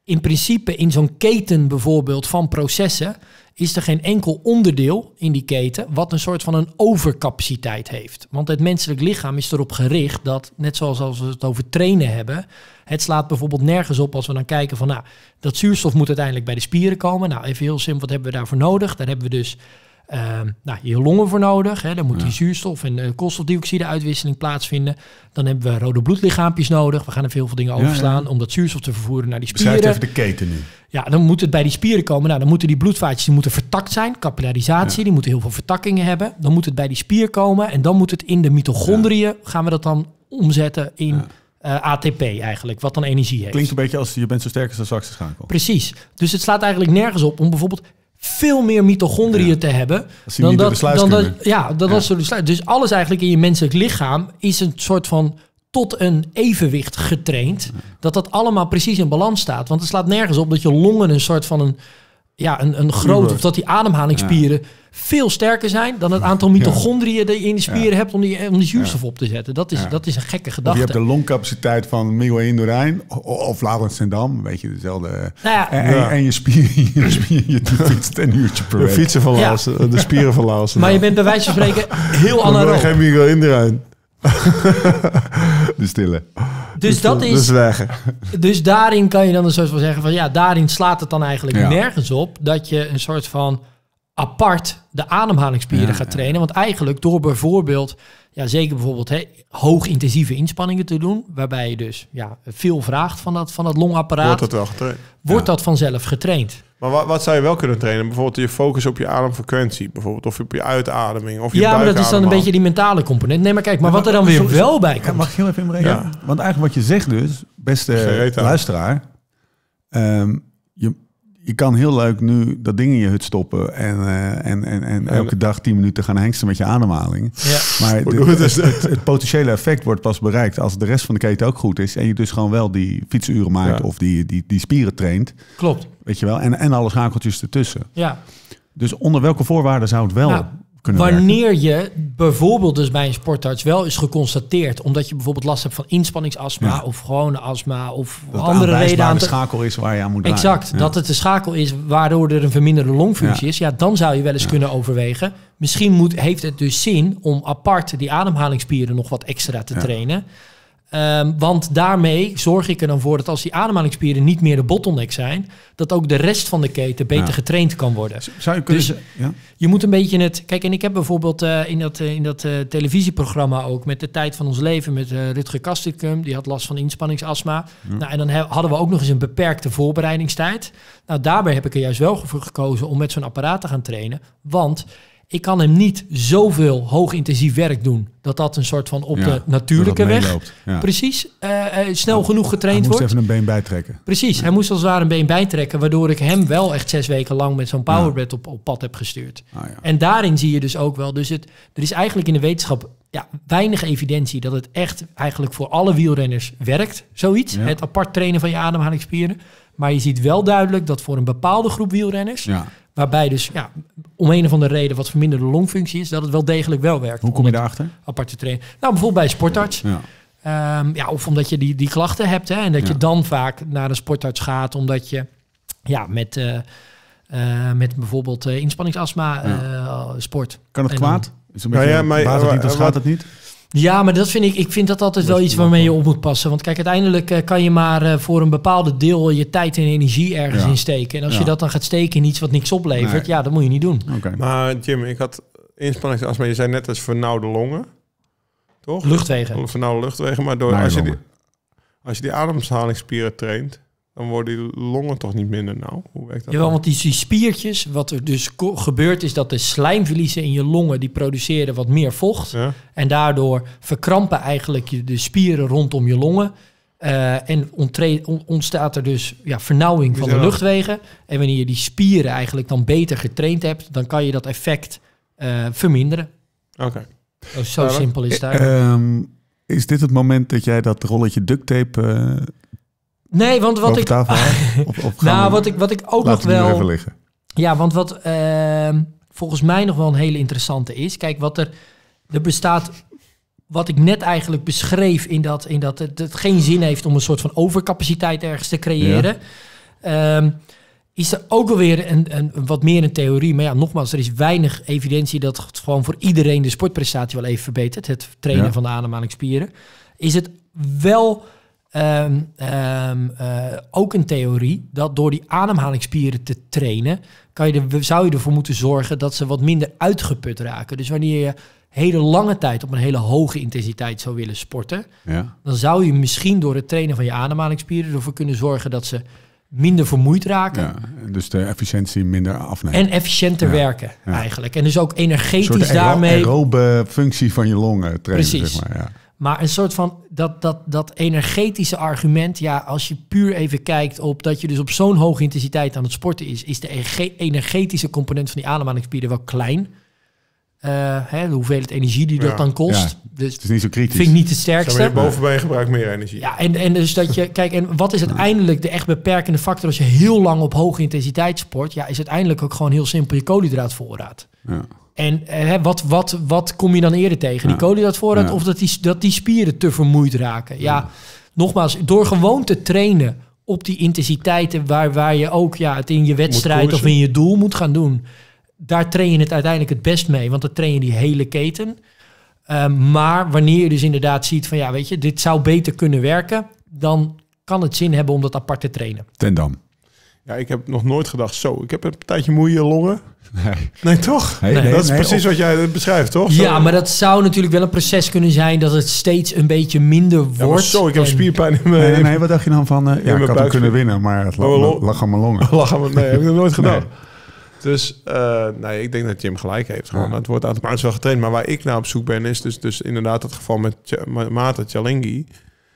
in principe in zo'n keten bijvoorbeeld van processen is er geen enkel onderdeel in die keten wat een soort van een overcapaciteit heeft. Want het menselijk lichaam is erop gericht dat, net zoals als we het over trainen hebben, het slaat bijvoorbeeld nergens op als we dan kijken van, nou, dat zuurstof moet uiteindelijk bij de spieren komen. Nou, even heel simpel, wat hebben we daarvoor nodig? Daar hebben we dus nou, je longen voor nodig. Hè? Dan moet die zuurstof- en eh, koolstofdioxide-uitwisseling plaatsvinden. Dan hebben we rode bloedlichaampjes nodig. We gaan er veel veel dingen overslaan om dat zuurstof te vervoeren naar die Beschrijf spieren. even de keten nu. Ja, dan moet het bij die spieren komen. Nou, dan moeten die bloedvaatjes die moeten vertakt zijn. Capillarisatie, Ja. die moeten heel veel vertakkingen hebben. Dan moet het bij die spier komen. En dan moet het in de mitochondriën, gaan we dat dan omzetten in Ja. eh, ATP eigenlijk. Wat dan energie heeft. Klinkt een beetje als je bent zo sterk als de zwakste schakel. Precies. Dus het slaat eigenlijk nergens op om bijvoorbeeld veel meer mitochondriën Ja. te hebben. De sluis dan dat, ja, dat Ja. Dus alles eigenlijk in je menselijk lichaam is een soort van tot een evenwicht getraind. Dat dat allemaal precies in balans staat. Want het slaat nergens op dat je longen een soort van een, ja, een, een groot... Of dat die ademhalingsspieren veel sterker zijn... dan het aantal mitochondriën die je in de spieren hebt... om die, om die zuurstof op te zetten. Dat is, Ja. dat is een gekke Of gedachte. je hebt de longcapaciteit van Miguel Indurain of Laurens Sendam. Weet je, dezelfde. Nou ja, En, en, Ja. en je spier, je spier, je fietst een uurtje per De fietsen van de spieren van Laos. maar je bent bij wijze van spreken heel anaerob. geen Miguel Indurain. De stille. Dus dat Dat is... Dus daarin kan je dan een soort van zeggen van ja, daarin slaat het dan eigenlijk Ja. nergens op dat je een soort van apart de ademhalingsspieren Ja, gaat ja. trainen. Want eigenlijk door bijvoorbeeld, ja zeker bijvoorbeeld hè, hoogintensieve inspanningen te doen, waarbij je dus ja, veel vraagt van dat, van dat longapparaat, Wordt wordt, het wel getraind. dat vanzelf getraind. Maar wat, wat zou je wel kunnen trainen? Bijvoorbeeld je focus op je ademfrequentie. Bijvoorbeeld. Of op je uitademing. Of je Ja, maar dat is dan een beetje die mentale component. Nee, maar kijk, maar wat er dan maar weer zo- wel bij Ja, komt. mag ik heel even inbreken? Ja. Want eigenlijk wat je zegt dus, beste luisteraar. ehm, je, kan heel leuk nu dat ding in je hut stoppen en, eh, en, en, en elke dag 10 minuten gaan hengsten met je ademhaling. Ja. Maar de- het? het, het, het potentiële effect wordt pas bereikt als de rest van de keten ook goed is. En je dus gewoon wel die fietsuren maakt Ja. of die, die, die spieren traint. Klopt, Weet je wel? En, en alle schakeltjes ertussen. ja. Dus onder welke voorwaarden zou het wel Nou, kunnen werken? Wanneer je bijvoorbeeld dus bij een sportarts wel is geconstateerd, omdat je bijvoorbeeld last hebt van inspanningsastma Ja. of gewone astma of Dat andere reden aan de te... schakel is waar je aan moet draaien. Exact, Ja. dat het de schakel is waardoor er een verminderde longfunctie is. Ja, dan zou je wel eens kunnen overwegen. Misschien moet, heeft het dus zin om apart die ademhalingsspieren nog wat extra te trainen. Ehm, want daarmee zorg ik er dan voor dat als die ademhalingsspieren niet meer de bottleneck zijn, dat ook de rest van de keten beter Ja. getraind kan worden. Zou je kunnen Dus- ja? Je moet een beetje het. Kijk, en ik heb bijvoorbeeld eh, in dat, eh, in dat eh, televisieprogramma ook met de tijd van ons leven met Rutger Kastikum, die had last van inspanningsastma. Nou, en dan hadden we ook nog eens een beperkte voorbereidingstijd. Nou, daarbij heb ik er juist wel voor gekozen om met zo'n apparaat te gaan trainen. Want Ik kan hem niet zoveel hoogintensief werk doen dat dat een soort van op Ja, de natuurlijke weg ja. precies eh, eh, snel genoeg Hij getraind moest wordt. even een been bijtrekken. Precies, hij moest als het ware een been bijtrekken, waardoor ik hem wel echt zes weken lang met zo'n powerbed op, op pad heb gestuurd. Ah, ja. En daarin zie je dus ook wel, dus het, er is eigenlijk in de wetenschap ja, weinig evidentie dat het echt eigenlijk voor alle wielrenners werkt, zoiets. Het apart trainen van je ademhalingsspieren. Maar je ziet wel duidelijk dat voor een bepaalde groep wielrenners, Ja. Waarbij dus ja, om een of andere reden wat verminderde longfunctie is, dat het wel degelijk wel werkt. Hoe kom om je daarachter? Apart te trainen. Nou, bijvoorbeeld bij een sportarts. Ja. Ehm, ja, of omdat je die, die klachten hebt. Hè, en dat Ja. je dan vaak naar een sportarts gaat. Omdat je ja, met, eh, eh, met bijvoorbeeld eh, inspanningsastma eh, sport. Kan het En dan- kwaad? Is een Nou beetje, ja, maar- baat het niet, Ja, maar dat vind ik, ik vind dat altijd Dat wel iets waarmee je op moet passen. Want kijk, uiteindelijk eh, kan je maar eh, voor een bepaalde deel je tijd en energie ergens Ja. in steken. En als Ja. je dat dan gaat steken in iets wat niks oplevert, Nee. ja, dat moet je niet doen. Maar Jim, ik had inspanningsastma. Je zei net als vernauwde longen. Toch? Luchtwegen. Vernauwde luchtwegen. Maar door, Naar als, je die, als je die ademhalingsspieren traint, dan worden die longen toch niet minder nauw. Hoe werkt dat? Jawel, dan? want die, die spiertjes, wat er dus gebeurt, is dat de slijmverliezen in je longen, die produceren wat meer vocht. Ja? En daardoor verkrampen eigenlijk je de spieren rondom je longen. Eh, en ontstaat er dus ja, vernauwing van de Ja. luchtwegen. En wanneer je die spieren eigenlijk dan beter getraind hebt, dan kan je dat effect eh, verminderen. Oké. Oh, Zo Ja, simpel is het eigenlijk. ehm, is dit het moment dat jij dat rolletje duct tape eh Nee, want wat ik, gaan nou, wat ik, wat ik ook nog wel... even liggen. Ja, want wat ehm, volgens mij nog wel een hele interessante is. Kijk, wat er, er bestaat. Wat ik net eigenlijk beschreef in dat, in dat het, het geen zin heeft om een soort van overcapaciteit ergens te creëren. Ehm, is er ook alweer een, een, een wat meer een theorie. Maar ja, nogmaals, er is weinig evidentie dat het gewoon voor iedereen de sportprestatie wel even verbetert. Het trainen Ja. van de ademhalingsspieren. Is het wel ehm, ehm, eh, ook een theorie dat door die ademhalingsspieren te trainen, kan je er, zou je ervoor moeten zorgen dat ze wat minder uitgeput raken. Dus wanneer je hele lange tijd op een hele hoge intensiteit zou willen sporten, Ja. dan zou je misschien door het trainen van je ademhalingsspieren ervoor kunnen zorgen dat ze minder vermoeid raken. ja, dus de efficiëntie minder afnemen. En efficiënter Ja, werken eigenlijk. En dus ook een energetisch daarmee. aerobe functie van je longen trainen, Precies. zeg maar. Ja. Maar een soort van dat, dat, dat energetische argument, ja, als je puur even kijkt op dat je dus op zo'n hoge intensiteit aan het sporten is, is de energetische component van die ademhalingsspieren wel klein. Eh, hè, de hoeveelheid energie die dat dan kost. ja. Dus Het is niet zo kritisch. vind ik niet maar, sterkste. je bovenbeen gebruikt meer energie. Ja, en, en dus dat je, kijk, en wat is uiteindelijk de echt beperkende factor als je heel lang op hoge intensiteit sport? Ja, is uiteindelijk ook gewoon heel simpel je koolhydraatvoorraad. Ja. En eh, hè, wat, wat, wat kom je dan eerder tegen? Die Ja. of dat die, dat die spieren te vermoeid raken? Ja, nogmaals, door gewoon te trainen op die intensiteiten waar, waar je ook ja, het in je wedstrijd of in je doel moet gaan doen. Daar train je het uiteindelijk het best mee, want dan train je die hele keten. Eh, maar wanneer je dus inderdaad ziet van ja, weet je, dit zou beter kunnen werken, dan kan het zin hebben om dat apart te trainen. Ten Dam. Ja, ik heb nog nooit gedacht, zo, ik heb een tijdje moeie longen. Nee. Nee, toch? Nee, Nee. nee, dat is nee, precies of- wat jij beschrijft, toch? Zo- Ja, maar dat zou natuurlijk wel een proces kunnen zijn dat het steeds een beetje minder wordt. Ja, zo, ik heb En- spierpijn in mijn... Nee, wat dacht je dan van... eh, ja, mijn ik had hem kunnen winnen, maar het lag, Oh, lag aan mijn longen. Lachen we, nee, heb ik nog nooit gedaan. Nee. Dus eh, nee, ik denk dat Jim gelijk heeft. Gewoon. Ja. Het wordt automatisch wel getraind. Maar waar ik naar op zoek ben, is dus, dus inderdaad het geval met Ch- Ma- Mata Chalingi.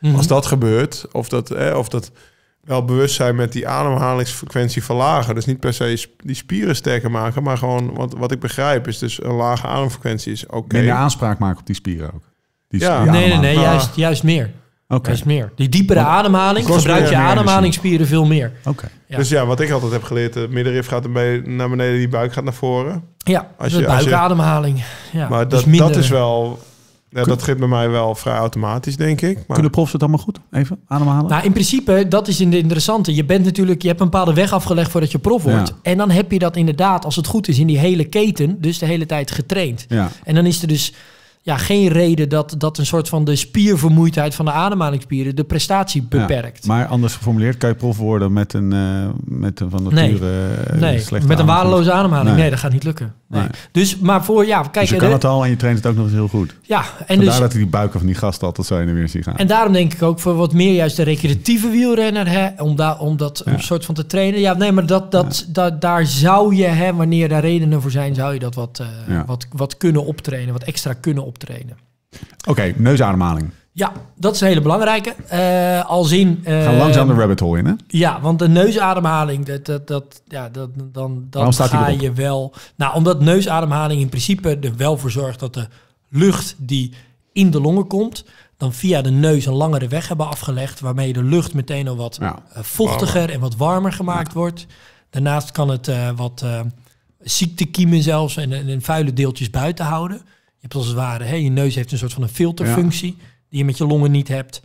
Mhm. Als dat gebeurt, of dat, eh, of dat wel bewustzijn met die ademhalingsfrequentie verlagen. Dus niet per se die spieren sterker maken, maar gewoon wat, wat ik begrijp is dus een lage ademfrequentie is oké. Minder aanspraak maken op die spieren ook. Die, Ja. die Nee, nee, nee, juist, juist meer. Oké, Juist meer. Die diepere ademhaling gebruik je ademhalingsspieren veel meer. oké. Ja. Dus ja, wat ik altijd heb geleerd, de middenrif gaat een beetje naar beneden, die buik gaat naar voren. Ja, Als de je- als je- buikademhaling. Ja, maar dus dat, minder- dat is wel, ja, dat gaat bij mij wel vrij automatisch, denk ik. Maar, Kunnen profs het allemaal goed? Even ademhalen? Nou, in principe, dat is in de interessante. Je bent natuurlijk, je hebt een bepaalde weg afgelegd voordat je prof wordt. Ja. En dan heb je dat inderdaad, als het goed is, in die hele keten, dus de hele tijd getraind. ja. En dan is er dus ja, geen reden dat, dat een soort van de spiervermoeidheid van de ademhalingsspieren de prestatie beperkt. Ja, maar anders geformuleerd, kan je prof worden met een, eh, met een van Nee. nature eh, nee, slechte met een waardeloze ademhaling. Nee. Nee. dat gaat niet lukken. Nee. Dus, maar voor, ja, kijk... Dus je kan de- het al en je traint het ook nog eens heel goed. Ja, en Vandaar dus... dat die buiken van die gasten altijd zo in de weer zie gaan. En daarom denk ik ook voor wat meer juist de recreatieve wielrenner, hè, om, da om dat een soort van te trainen. Ja, nee, maar dat, dat, dat, daar zou je, hè, wanneer daar redenen voor zijn, zou je dat wat, eh, Ja. wat, wat kunnen optrainen, wat extra kunnen optrainen. Oké, neusademhaling. Ja, dat is een hele belangrijke. In... We gaan eh, langzaam de rabbit hole in, hè? Ja, want de neusademhaling, dat, dat, dat, ja, dat, dan, dan ga je wel... Nou, omdat neusademhaling in principe er wel voor zorgt dat de lucht die in de longen komt, dan via de neus een langere weg hebben afgelegd, waarmee de lucht meteen al wat Ja. eh, vochtiger en wat warmer gemaakt wordt. Daarnaast kan het eh, wat ziektekiemen zelfs en, en, en vuile deeltjes buiten houden. Je hebt als het ware, hè, je neus heeft een soort van een filterfunctie die je met je longen niet hebt.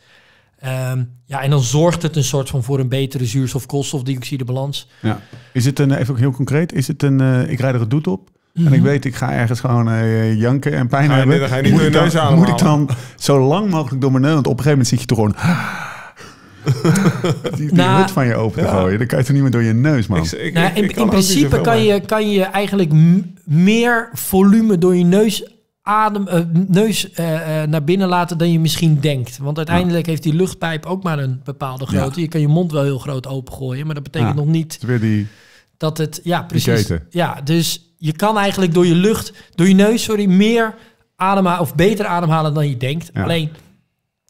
Ehm, ja, en dan zorgt het een soort van voor een betere zuurstof-koolstofdioxidebalans. Ja. Is het een, even ook heel concreet, is het een, eh, ik rijd er het doet op en ik weet, ik ga ergens gewoon eh, janken en pijn Ga je hebben. ga je niet moet, door ik je neus dan, moet ik dan zo lang mogelijk door mijn neus, want op een gegeven moment zit je toch gewoon die, die Nou, hut van je open te ja. gooien. Dan kan je toch niet meer door je neus, man. Ik, ik, Nou, in, ik kan in principe kan je, kan je eigenlijk m- meer volume door je neus, adem, eh, neus eh, eh, naar binnen laten dan je misschien denkt. Want uiteindelijk heeft die luchtpijp ook maar een bepaalde Ja. grootte. Je kan je mond wel heel groot opengooien, maar dat betekent Ja. nog niet Het die, dat het... Ja, precies. Ja, dus je kan eigenlijk door je lucht, door je neus, sorry, meer ademhalen of beter ademhalen dan je denkt. Alleen,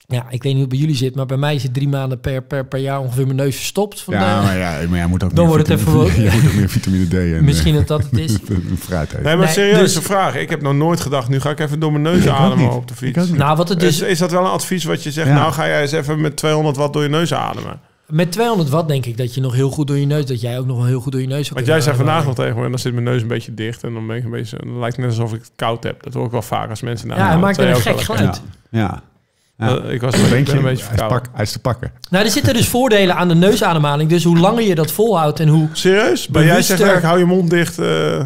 ja, ik weet niet hoe het bij jullie zit, maar bij mij zit drie maanden per, per, per jaar ongeveer mijn neus verstopt. Van ja, maar ja, maar jij moet ook Dan meer wordt het vitamine- even Je moet ook meer vitamine D en Misschien dat dat het is. fruit eten. Nee, maar Nee, serieuze dus- vraag. Ik heb nog nooit gedacht, nu ga ik even door mijn neus ademen op de fiets. Nou, wat het Dus dus is dat wel een advies wat je zegt? Ja. Nou, ga jij eens even met 200 watt door je neus ademen. met 200 watt denk ik dat je nog heel goed door je neus, dat jij ook nog wel heel goed door je neus. Want jij zei vandaag nog tegen me, dan zit mijn neus een beetje dicht. En dan ben ik een beetje, dan lijkt het net alsof ik het koud heb. Dat hoor ik wel vaak als mensen naar Ja, hij maakt een gek geluid. Ja. ja. Ja. Eh, ik was ik denk ben je? een beetje verkouden. pak, hij is te pakken. Nou, er zitten dus voordelen aan de neusademhaling. Dus hoe langer je dat volhoudt en hoe... Serieus? Maar jij zegt eigenlijk, hou je mond dicht. eh,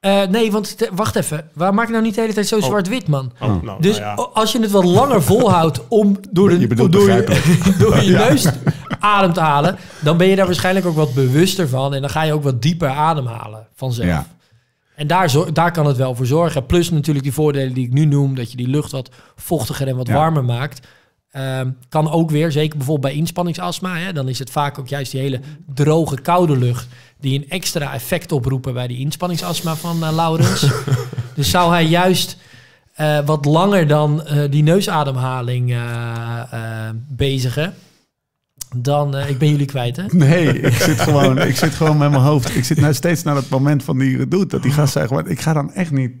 Eh, nee, want te- wacht even. Waar maak ik nou niet de hele tijd zo zwart-wit, man? oh, Oh. nou, Dus nou ja. o- als je het wat langer volhoudt om door, Je de, bedoelt door, je, door je neus adem te halen, dan ben je daar waarschijnlijk ook wat bewuster van. En dan ga je ook wat dieper ademhalen vanzelf. Ja. En daar, daar kan het wel voor zorgen. Plus natuurlijk die voordelen die ik nu noem, dat je die lucht wat vochtiger en wat Ja. warmer maakt. Ehm, kan ook weer, zeker bijvoorbeeld bij inspanningsastma, hè, dan is het vaak ook juist die hele droge, koude lucht die een extra effect oproepen bij die inspanningsastma van eh, Laurens. dus zou hij juist eh, wat langer dan eh, die neusademhaling bezigen, dan, eh, ik ben jullie kwijt hè? Nee, ik zit gewoon, ik zit gewoon met mijn hoofd. Ik zit nou steeds naar het moment van die doet. Dat die gast zegt, ik ga dan echt niet.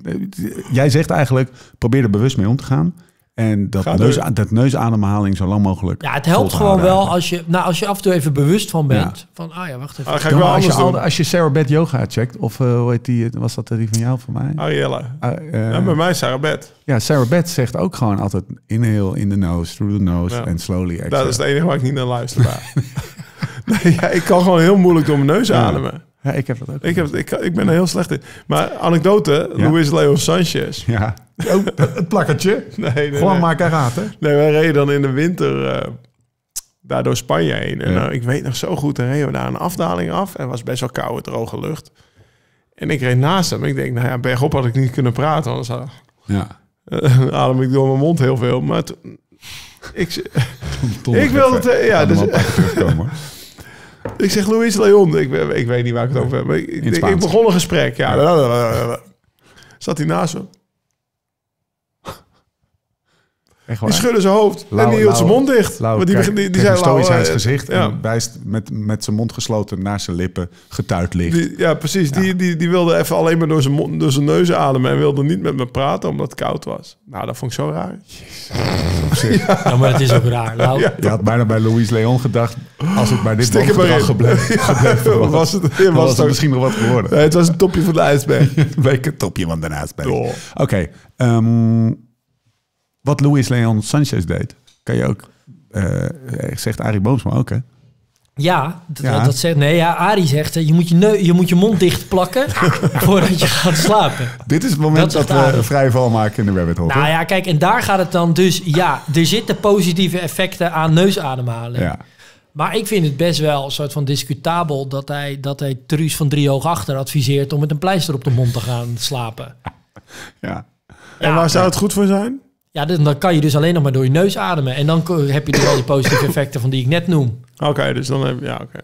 Jij zegt eigenlijk, probeer er bewust mee om te gaan. En dat, neus, dat neusademhaling zo lang mogelijk. Ja, het helpt gewoon wel als je, nou, als je af en toe even bewust van bent. Ja. Van, ah ja, wacht even. Ah, ga ik wel als, je al, als je Sarah Beth Yoga checkt, of eh, hoe heet die, was dat die van jou of van mij? Arielle. Ah, eh, Ja, bij mij is Sarah Bed. ja, Sarah Beth zegt ook gewoon altijd inhale in the nose, through the nose Ja. en slowly exhale. Dat is het enige waar ik niet naar luister. nee, ja, ik kan gewoon heel moeilijk door mijn neus Ja. ademen. Ja, ik heb dat ook. Ik, heb, ik, ik ben er heel slecht in. Maar anekdote, Ja. Luis Leon Sanchez. Ja. Oh, het plakkertje. Nee, nee, Gewoon nee. maar karaten. Nee, wij reden dan in de winter eh, daar door Spanje heen. En Ja. nou, ik weet nog zo goed, dan reden we daar een afdaling af. En het was best wel koude, droge lucht. En ik reed naast hem. Ik denk, nou ja, bergop had ik niet kunnen praten. Anders had- Ja. eh, adem ik door mijn mond heel veel. Maar toen- ik, Tom Ik nog wil even- het, eh, ja, hem dus- ik zeg Luis Leon. Ik, ik weet niet waar ik het over heb. maar Ik, ik, begon een gesprek. Ja. Zat hij naast me. Echt Die schudde zijn hoofd. En die hield zijn mond dicht. Die, kijk, die, die, kijk zei een Lau, stoïcijns eh, gezicht Ja. en wijst met, met zijn mond gesloten naar zijn lippen, getuid ligt. Die, ja, precies. Die, die, die wilde even alleen maar door zijn, mond, door zijn neus ademen... en wilde niet met me praten omdat het koud was. Nou, dat vond ik zo raar. Ja, maar het is ook raar. Lau- Ja. Je had bijna bij Louis Leon gedacht, als het bij dit gedrag gebleven, gebleven was, was het, was was het het misschien nog wat geworden. Nee, het was een topje van de ijsberg. Een week een topje van bij. Oh. Oké, ehm, wat Luis Leon Sanchez deed, kan je ook, eh, zegt Arie Boomsma ook hè? Ja, dat, Ja. dat zegt... Nee, ja, Arie zegt, eh, je moet je, neu, je moet je mond dicht plakken voordat je gaat slapen. Dit is het moment Dat we vrije val maken in de rabbit hole. Nou ja, kijk, en daar gaat het dan dus... Ja, er zitten positieve effecten aan neusademhaling. ja. Maar ik vind het best wel een soort van discutabel dat hij, dat hij Truus van Driehoog achter adviseert om met een pleister op de mond te gaan slapen. Ja. En waar zou het goed voor zijn? Ja, dan, dan kan je dus alleen nog maar door je neus ademen. En dan heb je dus al die positieve effecten van die ik net noem. Oké, dus dan heb je... Ja, oké.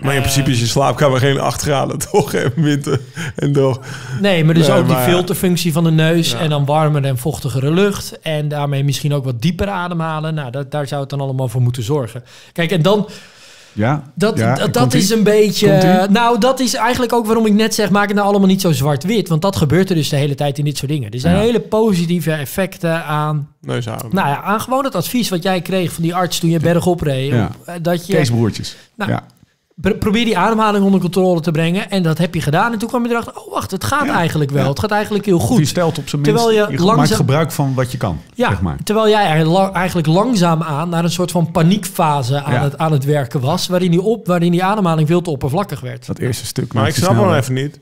Maar in Eh. principe is je slaapkamer geen 8 graden, toch? En winter en door. Nee, maar dus Nee, ook die maar filterfunctie van de neus Ja. en dan warmere en vochtigere lucht. En daarmee misschien ook wat dieper ademhalen. Nou, dat, daar zou het dan allemaal voor moeten zorgen. Kijk, en dan, Ja. dat, ja, dat, is een beetje... Nou, dat is eigenlijk ook waarom ik net zeg, maak het nou allemaal niet zo zwart-wit. Want dat gebeurt er dus de hele tijd in dit soort dingen. Er zijn Ja. hele positieve effecten aan, nou ja, aan gewoon het advies wat jij kreeg van die arts toen je bergop reed. Ja. Eh, Dat je, Keesbroertjes. Nou, ja. Pro- Probeer die ademhaling onder controle te brengen. En dat heb je gedaan. En toen kwam je erachter, oh wacht, het gaat Ja. eigenlijk wel. Ja. Het gaat eigenlijk heel Of je goed. stelt op zijn Terwijl minst, je je maakt langzaam- gebruik van wat je kan, Ja, zeg maar. terwijl jij eigenlijk la- eigenlijk langzaam aan naar een soort van paniekfase aan, Ja. het, aan het werken was. Waarin die, op, waarin die ademhaling veel te oppervlakkig werd. Dat eerste stuk. Maar ik snap wel even niet.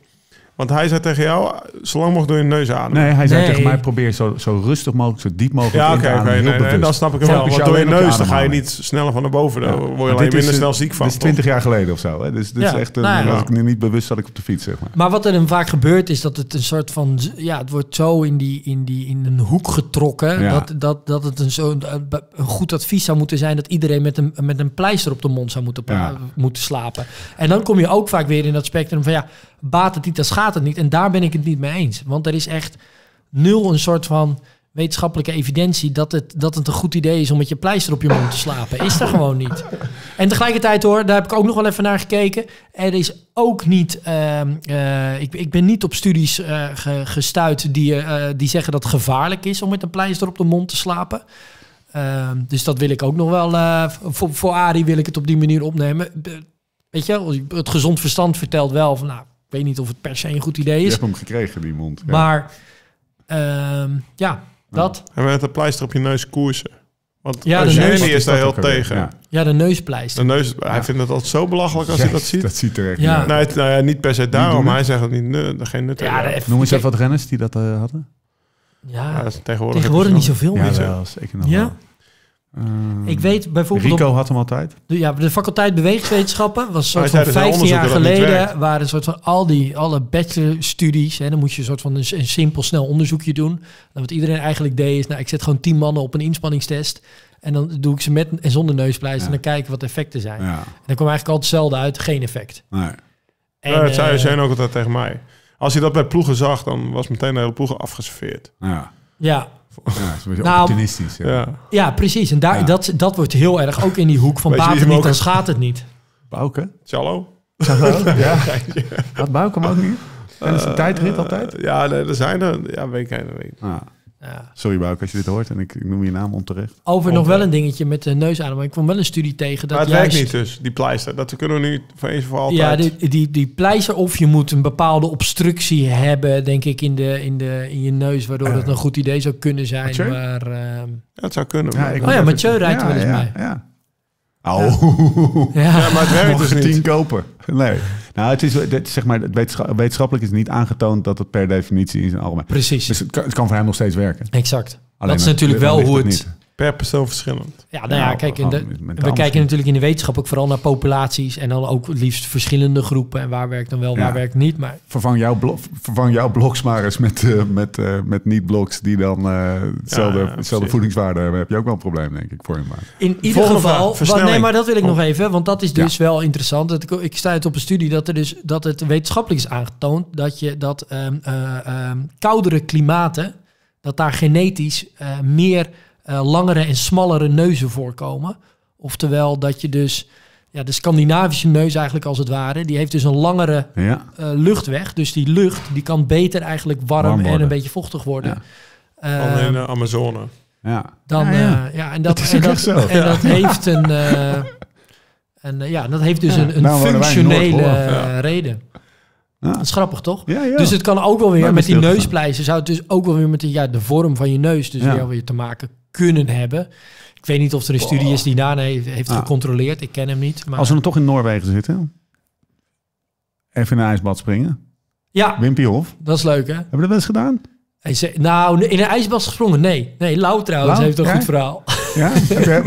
Want hij zei tegen jou, zolang mogelijk door je neus ademen. Nee, hij zei Nee. tegen mij, probeer zo, zo rustig mogelijk, zo diep mogelijk Ja, in oké, nee, nee, bewust. dan snap ik hem wel. Want door je neus dan ga je niet sneller van naar boven. Dan Ja. word je Maar alleen minder snel ziek van. Dit is? 20 jaar geleden of zo. Hè? Dus dit Ja, is echt, een, nou ja. was ik nu niet bewust dat ik op de fiets, zeg maar. Maar wat er dan vaak gebeurt is dat het een soort van... Ja, het wordt zo in, die, in, die, in een hoek getrokken... Ja. Dat, dat, dat het een, zo, een, goed advies zou moeten zijn... dat iedereen met een, met een pleister op de mond zou moeten, moeten slapen. En dan kom je ook vaak weer in dat spectrum van... ja, baat het niet, dan schaadt het niet. En daar ben ik het niet mee eens. Want er is echt nul een soort van wetenschappelijke evidentie... dat het, dat het een goed idee is om met je pleister op je mond te slapen. Is er gewoon niet. En tegelijkertijd hoor, daar heb ik ook nog wel even naar gekeken. Er is ook niet, ehm, eh, ik, ik ben niet op studies eh, ge- gestuurd die, eh, die zeggen dat het gevaarlijk is om met een pleister op de mond te slapen. Ehm, dus dat wil ik ook nog wel, voor, voor Arie wil ik het op die manier opnemen. Weet je, het gezond verstand vertelt wel van, nou, weet niet of het per se een goed idee Je is. hebt hem gekregen, die mond. Ja. Maar ehm, ja, dat. En met een pleister op je neus koersen. Want Ja, ja, de neus- is daar heel tegen. Ja. Ja, de neuspleister. De neus, hij vindt het altijd zo belachelijk als hij dat ziet. Dat ziet er echt Ja. Nee, het- nou ja, niet per se daarom, maar hij zegt het niet, nu, geen nut. Ja, de- Noem eens even wat renners die dat eh, hadden. Ja, Ja, dat is tegenwoordig, tegenwoordig niet zoveel Ja, meer. wel, zeker nog Ja? Ehm, Ik weet bijvoorbeeld... op- Rico had hem altijd. De, ja, de faculteit bewegingswetschappen was soort van zei dus 15 jaar niet geleden. Waren een soort van al die alle bachelorstudies. Hè, dan moest je een soort van een, een simpel snel onderzoekje doen. En wat iedereen eigenlijk deed is, nou, ik zet gewoon 10 mannen op een inspanningstest. En dan doe ik ze met en zonder neuspleister. Ja. En dan kijken wat de effecten zijn. En dan kwam eigenlijk altijd hetzelfde uit, geen effect. nee. En, Ja, dat zei eh, Eugène ook altijd tegen mij. Als hij dat bij ploegen zag, dan was meteen de hele ploegen afgeserveerd. Ja, ja, ja het is een beetje Nou, opportunistisch. Ja. Ja. ja, precies. En daar, Ja. dat, dat wordt heel erg ook in die hoek van baat niet, dan schaadt het niet. Bouke? Cello? Ja. Had Bouke hem ook niet? En is de tijdrit altijd? Eh, ja, nee, er zijn er. Ja, weet ik. Weet ik. Ah, Ja. sorry Bouke als je dit hoort en ik, ik noem je naam onterecht. Over nog wel een dingetje met de neusademing. Ik kwam wel een studie tegen dat Maar het juist... werkt niet dus, die pleister. Dat kunnen we nu voor eens voor altijd. Ja, die, die, die pleister of je moet een bepaalde obstructie hebben, denk ik, in, de, in, de, in je neus, waardoor het een goed idee zou kunnen zijn. Mathieu? Maar, ehm, Ja, het zou kunnen. Ja, maar- ik Oh ja, Mathieu even- rijdt er wel eens ja, mee. Ja. Oh. ja. Ja, maar het werkt dus niet. tien kopen. Nee. Nou, het is, zeg maar, wetenschappelijk is niet aangetoond dat het per definitie in zijn algemeen. precies. Dus het kan, het kan voor hem nog steeds werken. exact. Alleen dat is natuurlijk wel hoe het... niet. Per persoon verschillend. Ja, nou ja, kijk, in de, we kijken natuurlijk in de wetenschap ook vooral naar populaties en dan ook het liefst verschillende groepen en waar werkt dan wel, waar Ja. werkt niet. Maar Vervang jouw, blo vervang jouw bloks maar eens met, eh, met, eh, met niet-bloks die dan eh, hetzelfde, Ja, hetzelfde precies. voedingswaarde hebben. Heb je ook wel een probleem, denk ik, voor je maar. In ieder Volgende geval, vraag, wat, versnelling. nee, maar dat wil ik Oh. nog even, want dat is dus wel interessant. Dat ik, ik sta uit op een studie dat er dus dat het wetenschappelijk is aangetoond dat je dat ehm, eh, ehm, koudere klimaten, dat daar genetisch eh, meer eh, langere en smallere neuzen voorkomen. Oftewel dat je dus ja, de Scandinavische neus eigenlijk als het ware, die heeft dus een langere Ja, eh, luchtweg. Dus die lucht die kan beter eigenlijk warm, Warm en een beetje vochtig worden. Ja. Dan in Ehm, de Amazone. ja. dan, ja, ja, ja. en dat, is en dat, echt zo. en dat heeft een, eh, eh, ja, dat heeft dus Ja, een, in functionele eh, reden. Ja. Dat is grappig, toch? Ja, ja. Dus het kan ook wel weer Waar met die neuspleister, zou het dus ook wel weer met de, ja, de vorm van je neus dus Ja. weer, weer te maken kunnen hebben. Ik weet niet of er een studie is die daarna heeft, heeft Ah. gecontroleerd. Ik ken hem niet. Maar Als we dan toch in Noorwegen zitten, even in een ijsbad springen. ja, Wimpy Hof. dat is leuk, hè? Hebben we dat wel eens gedaan? Hij zei, nou, in een ijsbad gesprongen? Nee. Nee, Lau trouwens Lau? heeft een Ja? goed verhaal. Ja?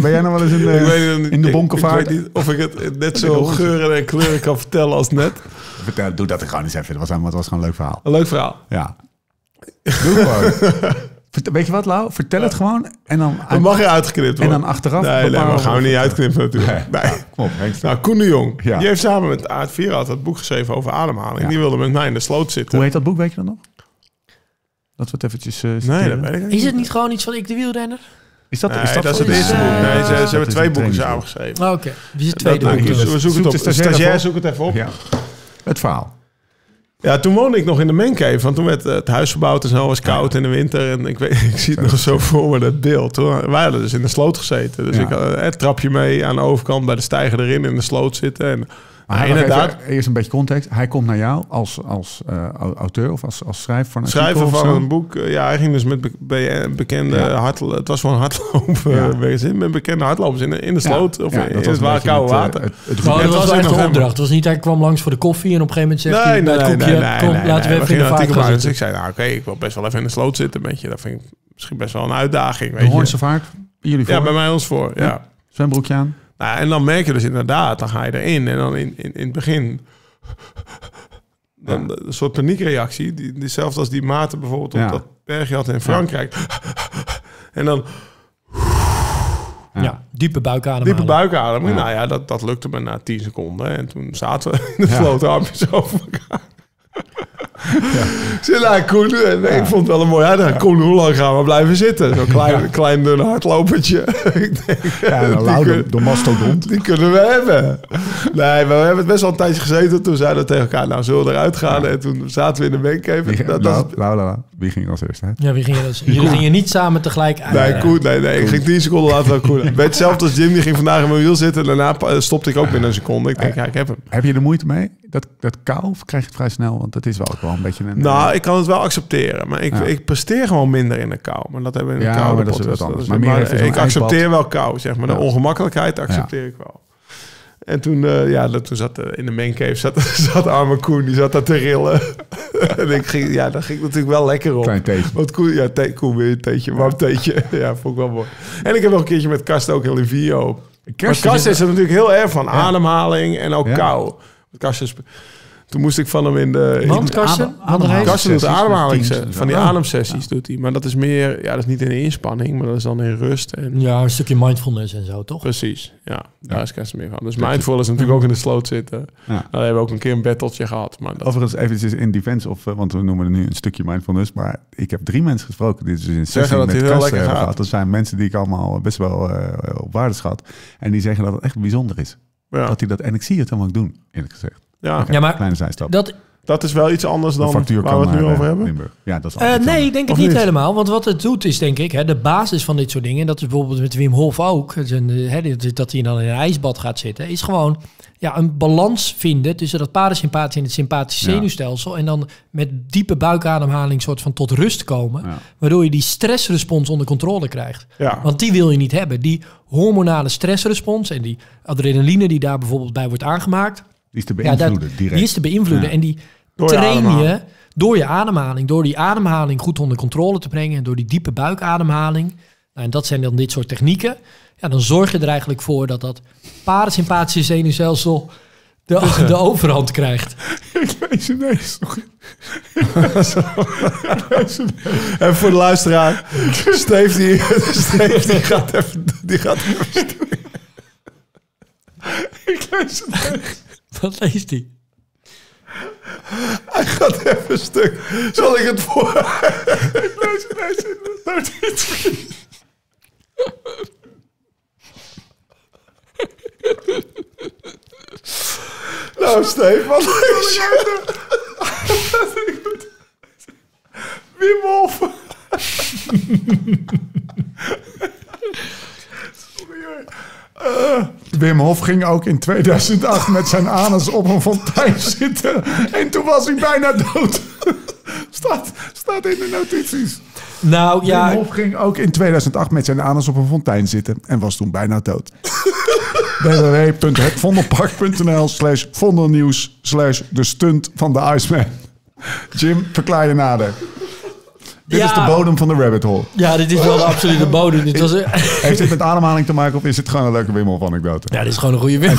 Ben jij nog wel eens in de, Ik weet het niet. in de bonkenvaart? Ik weet niet of ik het net zo geuren en kleuren kan vertellen als net. Vertel, doe dat gewoon eens even. Het was, het was gewoon een leuk verhaal. Een leuk verhaal. Ja. Doe gewoon. Weet je wat, Lau? Vertel het gewoon. En dan, Dat mag je uitgeknipt en worden. dan achteraf... Nee, nee, bepalen we gaan we niet uitknippen natuurlijk. Nee. Nee. Ja, kom op, Henk. Nou, Koen de Jong, Ja. die heeft samen met Aard Vierhout het boek geschreven over ademhaling. Ja. Die wilde met mij in de sloot zitten. Hoe heet dat boek, weet je dat nog? Dat we het eventjes uh, Nee, dat weet ik niet. Is het niet gewoon iets van Ik de wielrenner? Is dat, Nee, is dat, dat, is het eerste boek. Nee, ze, ze dat hebben twee boeken trainingsboek. samengeschreven. Oh, Oké, wie is het tweede Dat- boek? dan? we zoeken zoek het de op. stagiair zoek het even op. Ja. Het verhaal. Ja, toen woonde ik nog in de Mancave. Want toen werd eh, het huis verbouwd en zo was koud in de winter. En ik, weet, ik zie het nog zo voor me, dat beeld. Toen, wij hadden dus in de sloot gezeten. Dus Ja. ik had het trapje mee aan de overkant bij de stijger erin in de sloot zitten. En, Maar hij- inderdaad, even- eerst een beetje context. Hij komt naar jou als, als eh, au- auteur of als, als schrijver van een schrijver van zo? een boek. eh, Ja, hij ging dus met be- be- bekende Ja. hardlo- Het was gewoon hardlopen Ja. magazine met bekende hardlopers in de, in de Ja, sloot. Of ja, in, dat in was het een waar koude eh, water. het- was was echt november. opdracht. Het was niet hij kwam langs voor de koffie en op een gegeven moment zegt hij bij het koekje, kom, laten we even in de vaart gaan zitten. ik zei, nou oké, ik wil best wel even in de sloot zitten met je. Dat vind ik misschien best wel een uitdaging. Weet De je. Hoornse vaart. Jullie voor. Ja, bij mij ons voor. Ja. Ja. Zwembroekje aan. Nou, en dan merk je dus inderdaad, dan ga je erin. En dan in, in, in het begin... Dan, Een soort paniekreactie. Die, diezelfde als die Maarten bijvoorbeeld op Ja. dat bergje had in Frankrijk. En dan Ja, diepe buikademhaling. diepe buikademing. Ja. Nou ja, dat, dat lukte me na 10 seconden. En toen zaten we in de armpjes over elkaar. Ik zei, nou, Koen, eh, ik vond het wel een mooi uitdaging. Koen, hoe lang gaan we blijven zitten? Zo'n klein, klein dun hardlopertje. ik denk, Ja, nou, die kun- de, mastodont. die kunnen we hebben. Nee, maar we hebben het best wel een tijdje gezeten. Toen zeiden we tegen elkaar, nou zullen we eruit gaan? En toen zaten we in de bankcave. ging- Dat, dat, Lau, Lau, Lau. Wie ging als eerste? Ja, wie gingen dus? Jullie gingen niet samen tegelijk uit. nee, Koen, nee, nee. Ik ging 10 seconden later wel Koen. Weet hetzelfde als Jim, die ging vandaag in mijn wiel zitten. En daarna stopte ik ook binnen een seconde. Ik denk, ja, ik heb hem. Heb je er moeite mee? Dat, dat kou krijg je het vrij snel? Want dat is wel ook wel een beetje een... Nou, ik kan het wel accepteren. Maar ik, Ja. ik presteer gewoon minder in de kou. Maar dat hebben we in de Ja, kou. maar dat is wat anders. Maar meer ik accepteer wel kou, zeg maar. De ongemakkelijkheid accepteer ik wel. En toen, eh, ja, dat, toen zat eh, in de maincave zat, zat arme Koen, die zat daar te rillen. en ik ging, ja, dat ging natuurlijk wel lekker op. Klein theetje. Want Koen, ja, thee, Koen weer een theetje, warm theetje. ja, vond ik wel mooi. En ik heb nog een keertje met Kast ook heel in video. Kerst maar Kast is- er natuurlijk heel erg van ademhaling en ook Ja. kou. Kast is, toen moest ik van hem in de... Want, Karsten? Karsten doet zo. van die ademsessies doet hij. Maar dat is meer, ja, dat is niet in inspanning, maar dat is dan in rust. En Ja, een stukje mindfulness en zo, toch? precies, ja, daar Ja. is Karsten meer van. Dus mindful is natuurlijk ook in de sloot zitten. Ja. Nou, we hebben ook een keer een battletje gehad. Maar dat, Overigens eventjes in defense, of, eh, want we noemen het nu een stukje mindfulness, maar ik heb drie mensen gesproken die dus in een sessie dat met het heel lekker gaat. Dat zijn mensen die ik allemaal best wel eh, op waarde schat. En die zeggen dat het echt bijzonder is. Ja, Dat hij dat, en ik zie het hem ook doen, eerlijk gezegd. ja, Ja, maar Kleine zijstap. dat, dat is wel iets anders de dan factuur waar we het nu over eh, hebben. Limburg. Ja, dat is Eh, nee, ik denk het niet, niet? helemaal. Want wat het doet is, denk ik, hè, de basis van dit soort dingen... en dat is bijvoorbeeld met Wim Hof ook... het is een, eh, dat hij dan in een ijsbad gaat zitten... is gewoon ja, een balans vinden tussen dat parasympathische en het sympathische Ja. zenuwstelsel... en dan met diepe buikademhaling soort van tot rust komen... Ja. waardoor je die stressrespons onder controle krijgt. Ja, Want die wil je niet hebben. Die hormonale stressrespons en die adrenaline die daar bijvoorbeeld bij wordt aangemaakt... Die is te Ja, dat- beïnvloeden, direct. Die is te beïnvloeden. Ja. En die Door train je door je ademhaling. Door die ademhaling goed onder controle te brengen. En door die diepe buikademhaling. Nou, en dat zijn dan dit soort technieken. Ja, dan zorg je er eigenlijk voor dat dat parasympathische zenuwstelsel de, de overhand krijgt. Ik lees ineens nog. en voor de luisteraar, Steve die, Steve die gaat even, die gaat even Ik lees het. Wat leest hij? Hij gaat even stuk. Zal ik het voor? Lees in de. Nou, Steve, wat is je? Wim Hof. Sorry, hoor. Eh, Wim Hof ging ook in 2008 met zijn anus op een fontein zitten. En toen was hij bijna dood. Staat, staat in de notities. Nou Wim ja, Hof ging ook in 2008 met zijn anus op een fontein zitten. En was toen bijna dood. www.hetvondelpark.nl slash vondelnieuws slash de stunt van de Iceman. Jim, verklaar je nader. Dit Ja. is de bodem van de rabbit hole. Ja, dit is wel de absolute bodem. Dit was, Heeft dit met ademhaling te maken of is het gewoon een leuke Wim Hof anekdote? ja, dit is gewoon een goede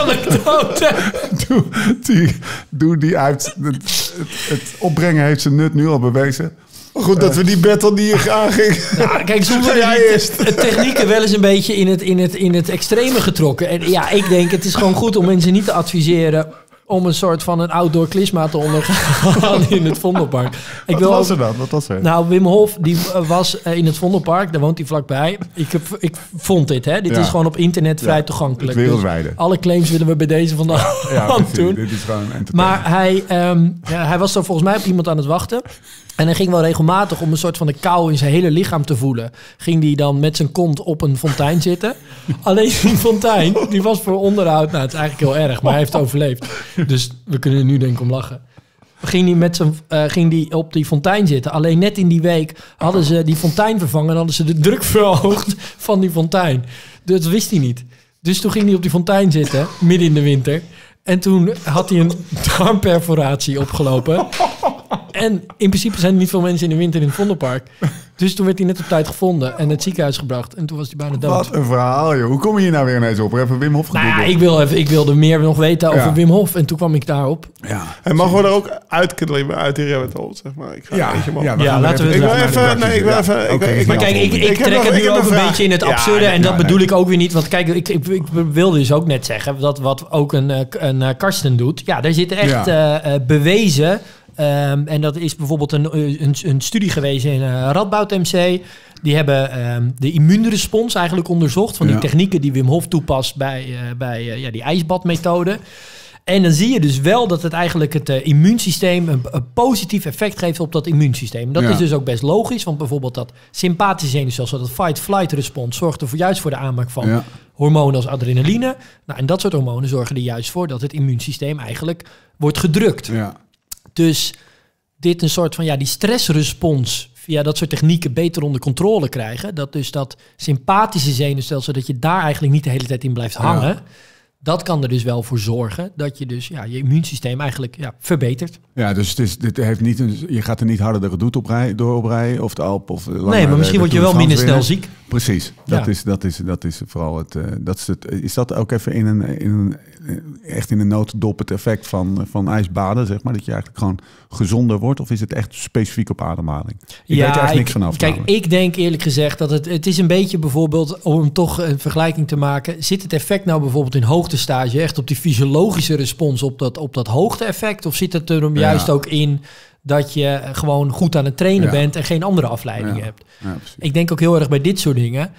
anekdote. Doe, die, doe die uit. Het, het, het opbrengen heeft zijn nut nu al bewezen. Goed dat we die battle die je aanging. Ja, kijk, soms worden die te- technieken wel eens een beetje in het, in, het, in het extreme getrokken. En ja, ik denk het is gewoon goed om mensen niet te adviseren om een soort van een outdoor klisma te ondergaan in het Vondelpark. Ik Wat wil was er dan? Wat was er? Nou, Wim Hof, die was eh, in het Vondelpark, daar woont hij vlakbij. Ik, heb, ik vond dit, hè. Dit Ja. is gewoon op internet vrij Ja, toegankelijk. het wereldwijde. Dus alle claims willen we bij deze van de ja, hand precies. doen. Dit is gewoon. Maar hij, ja, hij was er volgens mij op iemand aan het wachten. En hij ging wel regelmatig om een soort van de kou in zijn hele lichaam te voelen. Ging hij dan met zijn kont op een fontein zitten. Alleen die fontein, die was voor onderhoud. Nou, het is eigenlijk heel erg, maar hij heeft overleefd. Dus we kunnen er nu denk ik om lachen. Ging hij, met zijn, eh, ging die op die fontein zitten. Alleen net in die week hadden ze die fontein vervangen. En hadden ze de druk verhoogd van die fontein. Dus dat wist hij niet. Dus toen ging hij op die fontein zitten, midden in de winter. En toen had hij een darmperforatie opgelopen. En in principe zijn er niet veel mensen in de winter in het Vondelpark. Dus toen werd hij net op tijd gevonden en het ziekenhuis gebracht. En toen was hij bijna dood. Wat een verhaal, joh. Hoe kom je hier nou weer ineens op? Even Wim Hof Nou ja, ik, wil even, ik wilde meer nog weten over Ja. Wim Hof. En toen kwam ik daarop. Ja. En mag we er ook uitklimmen uit die rabbit hole, zeg maar. Ik ga Ja, een ja, we Ja, gaan laten we Ik wil naar even, nee, ik wil even... Ja, ik- Maar kijk, ik, ik, trek nog- het nu ook een beetje in het Ja, absurde. en ja, dat nee. bedoel ik ook weer niet. Want kijk, ik, ik, ik wilde dus ook net zeggen... dat wat ook een, eh, een eh, Karsten doet. Ja, daar zit echt Ja. eh, bewezen... ehm, en dat is bijvoorbeeld een, een, een studie geweest in eh, Radboud MC. Die hebben ehm, de immuunrespons eigenlijk onderzocht... van die Ja. technieken die Wim Hof toepast bij, eh, bij eh, ja, die ijsbadmethode... En dan zie je dus wel dat het eigenlijk het eh, immuunsysteem een, een positief effect geeft op dat immuunsysteem. Dat Ja. is dus ook best logisch, want bijvoorbeeld dat sympathische zenuwstelsel, dat fight-flight respons, zorgt er voor juist voor de aanmaak van Ja. hormonen als adrenaline. Nou, en dat soort hormonen zorgen er juist voor dat het immuunsysteem eigenlijk wordt gedrukt. Ja. Dus dit een soort van, ja, die stressrespons via dat soort technieken beter onder controle krijgen. Dat dus dat sympathische zenuwstelsel, dat je daar eigenlijk niet de hele tijd in blijft hangen. Dat kan er dus wel voor zorgen dat je dus ja, je immuunsysteem eigenlijk ja, verbetert. Ja, dus het is, dit heeft niet een, je gaat er niet harder de redoute op rij, door op rijden of de Alp of nee, maar misschien word je wel de minder snel ziek. Precies, dat, Ja. is, dat, is, dat is vooral het, eh, dat is het. Is dat ook even in een, in een eh, echt in een notendop het effect van, van ijsbaden, zeg maar, dat je eigenlijk gewoon gezonder wordt, of is het echt specifiek op ademhaling? Ik weet er echt niks vanaf. Kijk, namelijk. ik denk eerlijk gezegd dat het, het is een beetje bijvoorbeeld, om toch een vergelijking te maken, zit het effect nou bijvoorbeeld in hoogtestage echt op die fysiologische respons op dat, op dat hoogte-effect? Of zit het er Ja. juist ook in dat je gewoon goed aan het trainen Ja. bent en geen andere afleidingen Ja. hebt? Ja. Ik denk ook heel erg bij dit soort dingen.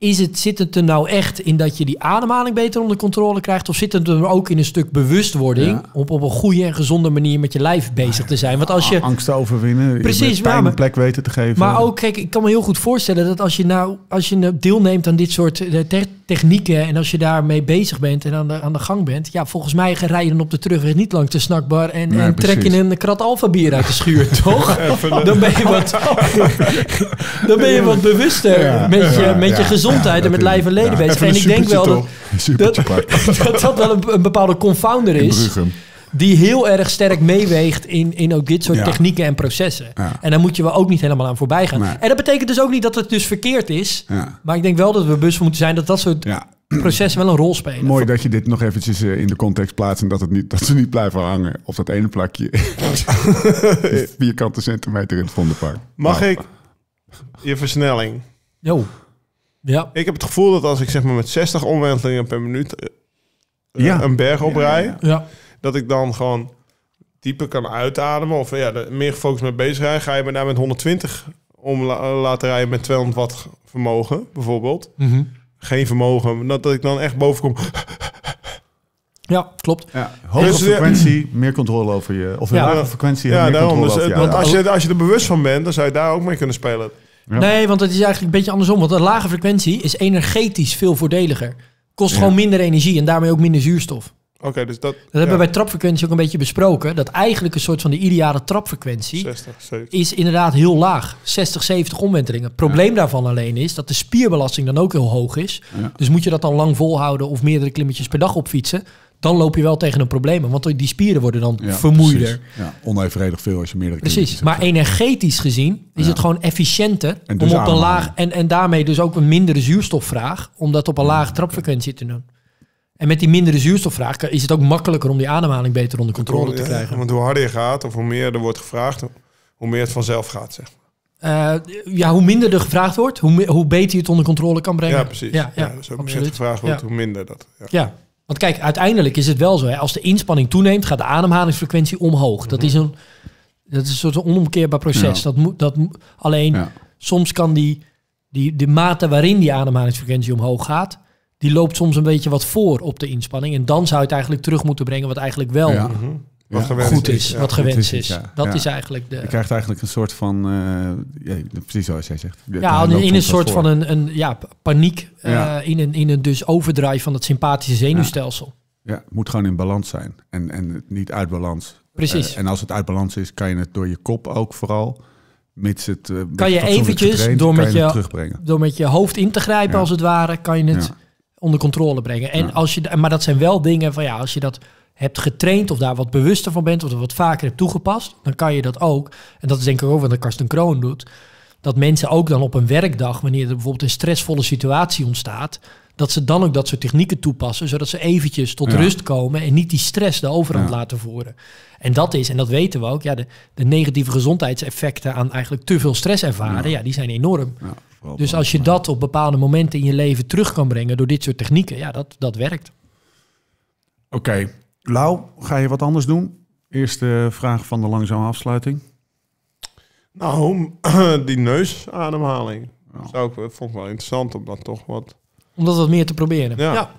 Is het, zit het er nou echt in dat je die ademhaling beter onder controle krijgt? Of zit het er ook in een stuk bewustwording Ja. om op een goede en gezonde manier met je lijf bezig te zijn? Want als je, angst overwinnen, Precies, pijn een plek weten te geven. maar ook, kijk, ik kan me heel goed voorstellen dat als je nou, als je nou deelneemt aan dit soort eh, te- technieken en als je daarmee bezig bent en aan de, aan de gang bent, ja, volgens mij rij je dan op de terugweg niet langs de snackbar en, Nee, en trek je een krat alfa bier uit de schuur, toch? Dan ben je wat, dan ben je wat bewuster Ja, met je, met je ja. Gezondheid en met lijf en leden ja. bezig. En ik denk wel dat, dat dat wel een, een bepaalde confounder is die heel erg sterk meeweegt in, in ook dit soort Ja. technieken en processen. Ja. En daar moet je wel ook niet helemaal aan voorbij gaan. Nee. En dat betekent dus ook niet dat het dus verkeerd is. Ja. Maar ik denk wel dat we bewust moeten zijn dat dat soort ja, processen wel een rol spelen. mooi dat je dit nog eventjes eh, in de context plaatst en dat, het niet, dat ze niet blijven hangen op dat ene plakje. Vierkante centimeter in het Vondelpark. Mag Nou, ik je versnelling? Jo. Ja. Ik heb het gevoel dat als ik zeg maar met 60 omwentelingen per minuut eh, Ja. een berg oprij, Ja, ja. Ja. dat ik dan gewoon dieper kan uitademen. Of ja, er meer gefocust mee bezig rijden. Ga je me daar met 120 om la- laten rijden met 200 watt vermogen, bijvoorbeeld. Mhm. Geen vermogen, dat, dat ik dan echt boven kom. Ja, klopt. Ja, hoge Dus, eh, frequentie, meer controle over je... Of een Ja. lage frequentie, Ja, meer daarom. controle Dus, over eh, je want als je, als je er bewust van bent, dan zou je daar ook mee kunnen spelen. Ja. Nee, want het is eigenlijk een beetje andersom. Want een lage frequentie is energetisch veel voordeliger. Kost Ja. gewoon minder energie en daarmee ook minder zuurstof. Oké, dus dat... Dat hebben we bij trapfrequentie ook een beetje besproken. Dat eigenlijk een soort van de ideale trapfrequentie 60, 70. is inderdaad heel laag. 60, 70 omwentelingen. Het probleem daarvan alleen is dat de spierbelasting dan ook heel hoog is. Dus moet je dat dan lang volhouden of meerdere klimmetjes per dag opfietsen. Dan loop je wel tegen een probleem. aan, Want die spieren worden dan Ja, vermoeider. precies. Ja, onevenredig veel als je meerdere Precies, maar energetisch gezien is Ja. het gewoon efficiënter En dus om op een laag en, en daarmee dus ook een mindere zuurstofvraag om dat op een lage trapfrequentie te doen. En met die mindere zuurstofvraag is het ook makkelijker om die ademhaling beter onder controle te Ja, krijgen. Want hoe harder je gaat, of hoe meer er wordt gevraagd, hoe meer het vanzelf gaat, zeg maar. Eh, ja, hoe minder er gevraagd wordt, hoe, hoe beter je het onder controle kan brengen. Ja, precies. Ja, ja, dus hoe meer gevraagd wordt, Ja. hoe minder dat. Ja. Want kijk, uiteindelijk is het wel zo. Hè, als de inspanning toeneemt, gaat de ademhalingsfrequentie omhoog. Dat is een, dat is een soort onomkeerbaar proces. Ja. Dat moet, dat, alleen Ja. soms kan die, die, de mate waarin die ademhalingsfrequentie omhoog gaat, die loopt soms een beetje wat voor op de inspanning. En dan zou je het eigenlijk terug moeten brengen, wat eigenlijk wel Ja. Wat Ja, gewenst goed is, ja. wat gewenst is is. het, ja. Dat Ja. is eigenlijk de. Je krijgt eigenlijk een soort van... eh, ja, precies zoals jij zegt. Ja, in, in een soort voor. van een, een ja, paniek eh, in, een, in een dus overdrive van het sympathische zenuwstelsel. Ja, het moet gewoon in balans zijn. En, en niet uit balans. Precies. Eh, en als het uit balans is, kan je het door je kop ook vooral... Mits het Kan je eventjes getraind, door kan met je het je- terugbrengen. Door met je hoofd in te grijpen, Ja. als het ware, kan je het Ja. onder controle brengen. En Ja. als je, maar dat zijn wel dingen van ja, als je dat hebt getraind of daar wat bewuster van bent of dat wat vaker hebt toegepast, dan kan je dat ook. En dat is denk ik ook wat de Karsten Kroon doet. Dat mensen ook dan op een werkdag, wanneer er bijvoorbeeld een stressvolle situatie ontstaat, dat ze dan ook dat soort technieken toepassen, zodat ze eventjes tot Ja. rust komen en niet die stress de overhand Ja. laten voeren. En dat is, en dat weten we ook, ja, de, de negatieve gezondheidseffecten aan eigenlijk te veel stress ervaren, ja, die zijn enorm. Dus als je dat op bepaalde momenten in je leven terug kan brengen door dit soort technieken, ja, dat, dat werkt. Oké. Lau, ga je wat anders doen? Eerste vraag van de langzame afsluiting. Nou, die neusademhaling. Zou ik, vond ik wel interessant om dat toch wat... Om dat wat meer te proberen. Ja. Ja.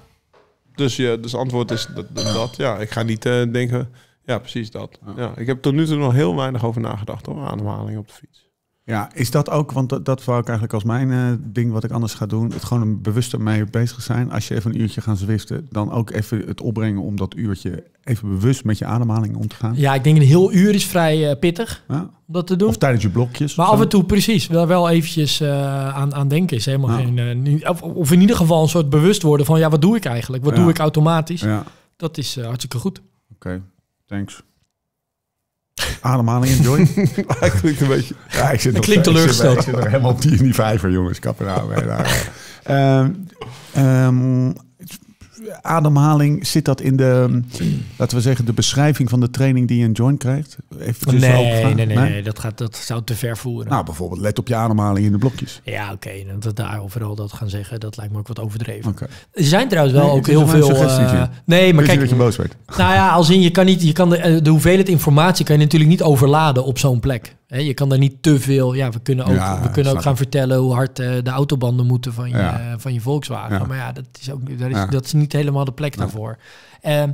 Dus, ja, dus het antwoord is dat, dat, dat. Ja, ik ga niet eh, denken... Ja, precies dat. Ja, ik heb tot nu toe nog heel weinig over nagedacht hoor. Ademhaling op de fiets. Ja, is dat ook, want dat, dat wou ik eigenlijk als mijn eh, ding wat ik anders ga doen. Het gewoon een bewuster mee bezig zijn. Als je even een uurtje gaat zwiften, dan ook even het opbrengen om dat uurtje even bewust met je ademhaling om te gaan. ja, ik denk een heel uur is vrij eh, pittig Ja? om dat te doen. Of tijdens je blokjes. maar af en toe precies, wel, wel eventjes eh, aan, aan denken is helemaal Ja. geen... of, of in ieder geval een soort bewust worden van, ja, wat doe ik eigenlijk? Wat Ja. doe ik automatisch? Ja, Dat is hartstikke goed. oké. Thanks. Ademhaling, enjoy. Eigenlijk een beetje... ja, ik zit nog klinkt teleurgesteld. Ik zit, nog helemaal op die, in die vijver, jongens. Kappen nou. Ehm, ehm, ademhaling, zit dat in de, laten we zeggen, de beschrijving van de training die je in joint krijgt? Even Nee, nee, nee, nee, dat, gaat, dat zou te ver voeren. Nou, bijvoorbeeld let op je ademhaling in de blokjes. ja, oké, dat daar overal dat gaan zeggen, dat lijkt me ook wat overdreven. Er zijn trouwens wel Nee, ook heel een veel... Jim. nee, maar kijk, dat je boos werd? Nou ja, als in je kan niet, je kan de, eh, de hoeveelheid informatie kan je natuurlijk niet overladen op zo'n plek. Hè, je kan daar niet te veel. Ja, we kunnen ook, Ja, we kunnen ook gaan vertellen hoe hard eh, de autobanden moeten van je, Ja. eh, van je Volkswagen. Ja. Maar ja, dat is ook dat is, Ja. dat is niet helemaal de plek daarvoor. Ehm,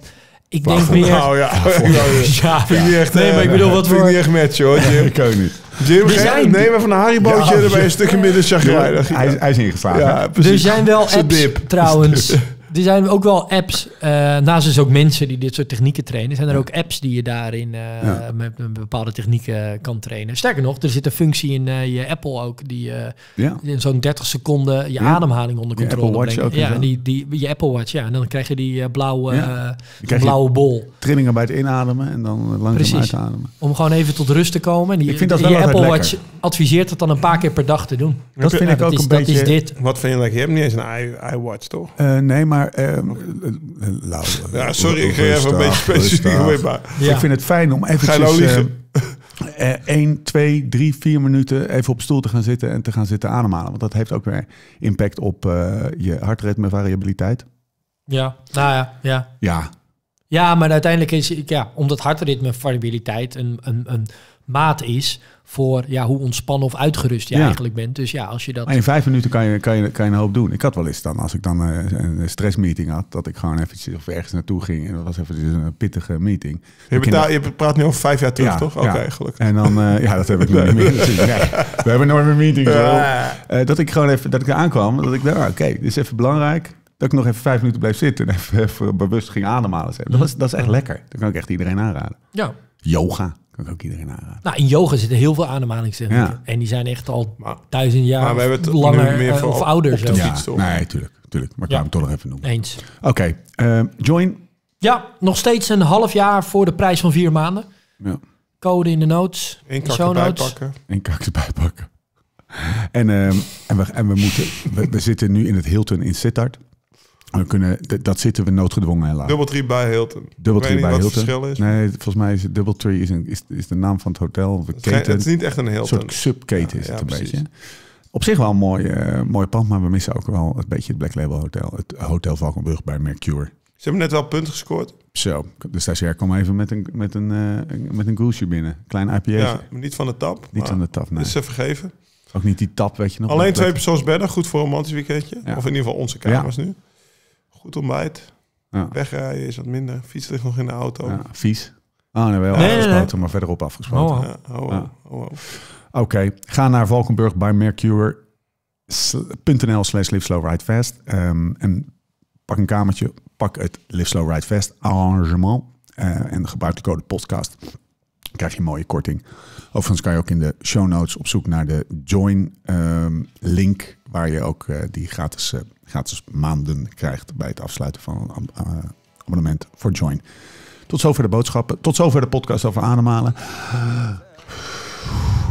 ik Waarvoor? denk meer. Nou ja, ja, Vind ik niet echt, nee, maar ik bedoel, wat vind ik voor. niet echt match hoor, Jim. Ik ook niet. Jim, zijn- neem even een haribootje, Ja, dan ben je ja. een stukje minder chagrijnig. Hij, is- hij is ingeslagen. Ja, Er zijn wel apps dip. trouwens. Er zijn ook wel apps, eh, naast dus ook mensen die dit soort technieken trainen, zijn er ook apps die je daarin eh, Ja. met, met bepaalde technieken kan trainen. Sterker nog, er zit een functie in eh, je Apple ook die eh, Ja. in zo'n 30 seconden je Ja. ademhaling onder Je controle Apple Watch brengt. ook Ja, en die, die, je Apple Watch, ja. En dan krijg je die eh, blauwe, eh, je blauwe bol. trillingen bij het inademen en dan langzaam Precies. uitademen. Om gewoon even tot rust te komen. En die, Ik vind dat je wel altijd Apple lekker. Watch adviseert het dan een paar keer per dag te doen. Dat vind ik ook is, een dat beetje... is dit. Wat vind je lekker? Je hebt niet eens een i- iWatch, toch? Eh, nee, maar... ehm, eh, Lau, Ja, sorry, ik ga even een beetje specifiek maar... Ik vind het fijn om Ga je nou eventjes liegen? eh, eh, 1, 2, 3, 4 minuten even op stoel te gaan zitten en te gaan zitten ademhalen. Want dat heeft ook weer impact op eh, je hartritme variabiliteit. Ja, nou ja, ja. Ja, Ja, maar uiteindelijk is, ja, omdat hartritme variabiliteit een, een, een maat is voor ja, hoe ontspannen of uitgerust je Ja. eigenlijk bent. Dus ja, als je dat... maar in vijf minuten kan je, kan, je, kan je een hoop doen. Ik had wel eens dan, als ik dan eh, een stressmeeting had, dat ik gewoon eventjes of ergens naartoe ging. En dat was even een pittige meeting. Je, je praat nu over vijf jaar terug, Ja, toch? Oké, ja. gelukkig. En dan, eh, ja, dat heb ik nu niet meer. natuurlijk. Nee, we hebben nooit meer meetings. Eh, dat ik gewoon even, dat ik er aankwam, dat ik dacht, ah, oké, dit is even belangrijk. Dat ik nog even vijf minuten bleef zitten en even, even bewust ging ademhalen. Dat, was, dat is echt lekker. Dat kan ik echt iedereen aanraden. Ja. Yoga kan ik ook iedereen aanraden. Nou, in yoga zitten heel veel ademhalingstechnieken. Ja. En die zijn echt al Maar- duizend jaar Maar we hebben het langer meer eh, of ouder op de zelfs. fiets. toch? nee, tuurlijk, tuurlijk. Maar ik Ja. hem toch nog even noemen. Eens. Oké, eh, join. Ja, nog steeds een half jaar voor de prijs van vier maanden. Ja. Code in de notes. Eén de show notes. pakken. En kak erbij pakken. En, ehm, en, we, en we, moeten, we, we zitten nu in het Hilton in Sittard. We kunnen, dat zitten we noodgedwongen helaas. Double bij Hilton. Double Tree bij Hilton. het verschil is. Nee, volgens mij is het Double Tree is, een, is, is de naam van het hotel. een Het is, keten. het is niet echt een Een Hilton. soort subketen is Ja, het ja, een precies. beetje. Op zich wel een mooi, eh, mooi pand, maar we missen ook wel een beetje het Black Label Hotel. Het Hotel Valkenburg bij Mercure. Ze hebben net wel punten gescoord. Zo, de stagiair kwam even met een, met een, eh, met een goosje binnen. Klein IPA. Ja, maar niet van de tap. Niet van de taf, nee. Is ze vergeven. Ook niet die tap, weet je nog. Alleen twee persoonsbedden. Goed voor een romantisch weekendje. Ja. Of in ieder geval onze kamers nu. Goed ontbijt. Ja. Wegrijden is wat minder. Fiets ligt nog in de auto. Ja, vies. Oh, nee, wel Nee, nee, afgesproken, nee. maar verderop afgesproken. Oh, Ja, oh, oh, Ja. Oké, ga naar Valkenburg bij Mercure.nl slash Live Slow Ride Fast. Ehm, en pak een kamertje, pak het Live Slow Ride Fast arrangement eh, en gebruik de code podcast. Dan krijg je een mooie korting. Overigens kan je ook in de show notes op zoek naar de join ehm, link, waar je ook eh, die gratis, eh, gratis maanden krijgt bij het afsluiten van een eh, abonnement voor join. Tot zover de boodschappen. Tot zover de podcast over ademhalen.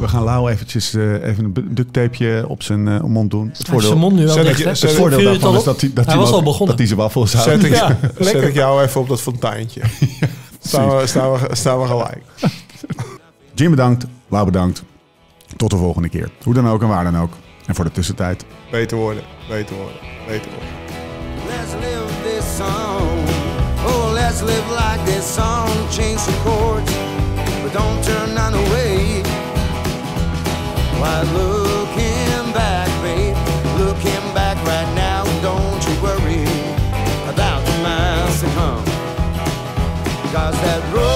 We gaan Lau eventjes eh, even een duct tapeje op zijn mond doen. Het is zijn mond nu Zet dicht, het voordeel Viel je het daarvan al is op? dat hij, dat Hij hij was al begonnen. Dat hij zijn waffels houdt. Zet ik, Ja, zet lekker. ik jou even op dat fonteintje. staan, we, staan, we, staan we gelijk. Jim bedankt, Lau bedankt. Tot de volgende keer. Hoe dan ook en waar dan ook. En voor de tussentijd. Beter worden, beter worden, beter worden. Let's live this song. Oh, let's live like this song. Change the chords, but don't turn on the way. Why looking back, babe? Looking back right now, don't you worry about the miles to come. Cause that road.